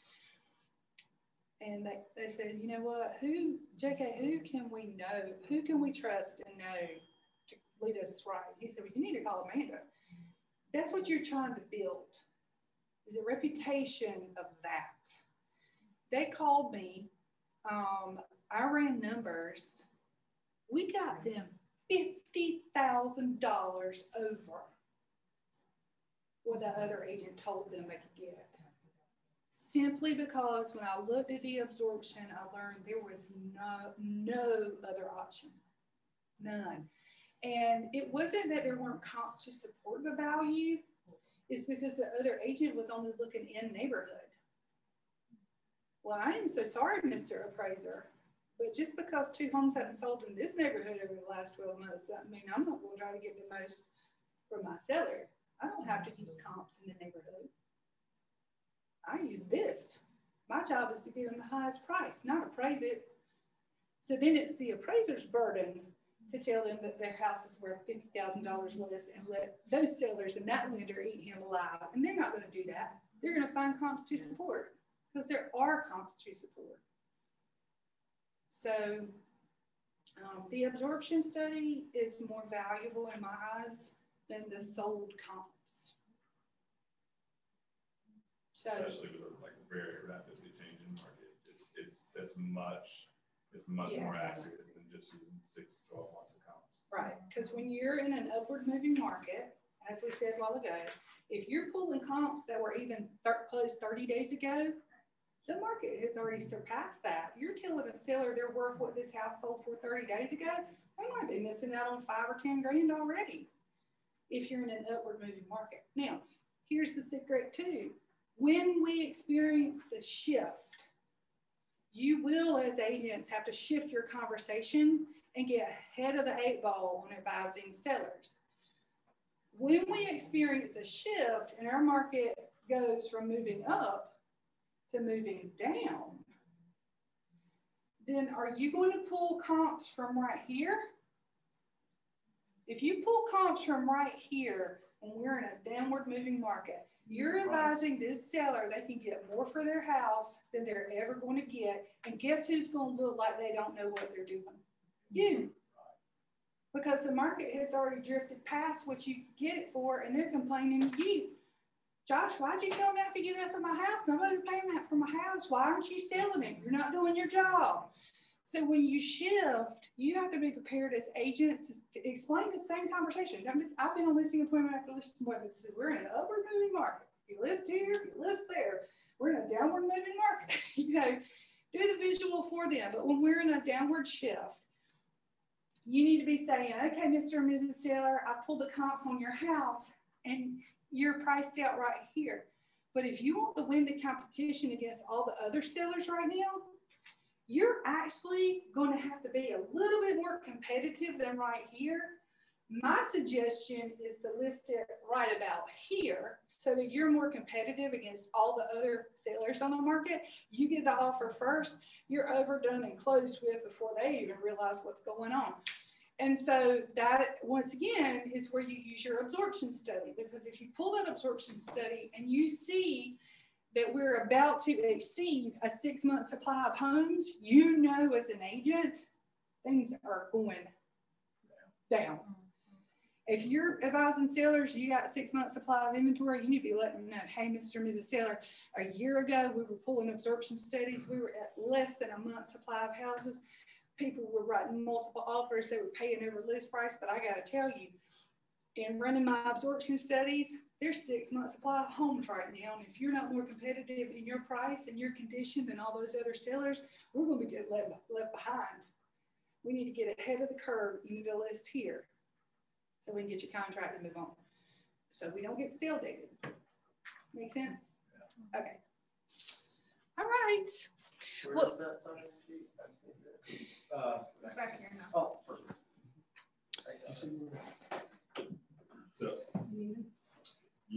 Speaker 1: And they, they said, you know what, who, JK, who can we know? Who can we trust and know to lead us right? He said, well, you need to call Amanda. That's what you're trying to build, is a reputation of that. They called me. Um, I ran numbers. We got them $50,000 over what the other agent told them they could get. Simply because when I looked at the absorption, I learned there was no, no other option, none. And it wasn't that there weren't comps to support the value, it's because the other agent was only looking in neighborhood. Well, I am so sorry, Mr. Appraiser, but just because two homes haven't sold in this neighborhood over the last 12 months doesn't mean I'm not going to try to get the most from my seller. I don't have to use comps in the neighborhood. I use this. My job is to give them the highest price, not appraise it. So then it's the appraiser's burden to tell them that their house is worth $50,000 less and let those sellers and that lender eat him alive. And they're not going to do that. They're going to find comps to support because there are comps to support. So um, the absorption study is more valuable in my eyes than the sold comps. So,
Speaker 5: Especially with a, like very rapidly changing market, it's, it's, that's much, it's much more accurate than just using six to twelve months of comps.
Speaker 1: right, because when you're in an upward moving market, as we said a while ago, if you're pulling comps that were even thir- closed 30 days ago, the market has already surpassed that. You're telling a seller they're worth what this house sold for 30 days ago, they might be missing out on five or 10 grand already if you're in an upward moving market. Now, here's the secret too. When we experience the shift, you will, as agents, have to shift your conversation and get ahead of the eight ball on advising sellers. When we experience a shift and our market goes from moving up to moving down, then are you going to pull comps from right here? If you pull comps from right here when we're in a downward moving market, you're advising this seller they can get more for their house than they're ever going to get. And guess who's going to look like they don't know what they're doing? You. Because the market has already drifted past what you get it for, and they're complaining to you. Josh, why'd you tell me I could get that for my house? Nobody's paying that for my house. Why aren't you selling it? You're not doing your job. So when you shift, you have to be prepared as agents to, explain the same conversation. I mean, I've been on listing appointment after listing appointment. So we're in an upward moving market. You list here, you list there. We're in a downward moving market. you know, do the visual for them. But when we're in a downward shift, you need to be saying, okay, Mr. and Mrs. Seller, I pulled the comps on your house and you're priced out right here. But if you want to win the competition against all the other sellers right now, you're actually going to have to be a little bit more competitive than right here. My suggestion is to list it right about here so that you're more competitive against all the other sellers on the market. You get the offer first, you're overdone and closed with before they even realize what's going on. And so that, once again, is where you use your absorption study because if you pull that absorption study and you see that we're about to exceed a six month supply of homes, you know as an agent, things are going down. Mm-hmm. If you're advising sellers, you got six months supply of inventory, you need to be letting them know, hey, Mr. and Mrs. Seller, a year ago, we were pulling absorption studies. We were at less than a month supply of houses. People were writing multiple offers. They were paying over list price. But I got to tell you, in running my absorption studies, there's six months supply of homes right now. And if you're not more competitive in your price and your condition than all those other sellers, we're going to be get left, left behind. We need to get ahead of the curve. You need a list here so we can get your contract and move on. So we don't get stale dated. Make sense? Okay. All right.
Speaker 6: Where
Speaker 1: Well-
Speaker 6: that sign sheet? I just need to-
Speaker 3: Uh,
Speaker 7: It's back here now.
Speaker 6: Oh, perfect. You see?
Speaker 5: So, yeah,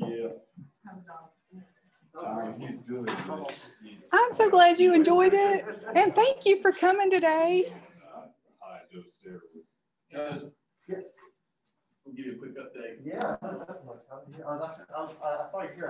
Speaker 5: I mean, he's good. but he-
Speaker 1: I'm so glad you enjoyed it. And thank you for coming today.
Speaker 5: High dose steroids.
Speaker 3: guys,
Speaker 6: Yes.
Speaker 3: we'll give you a quick update.
Speaker 6: Yeah, no, definitely. I was actually, I was, I I saw you here.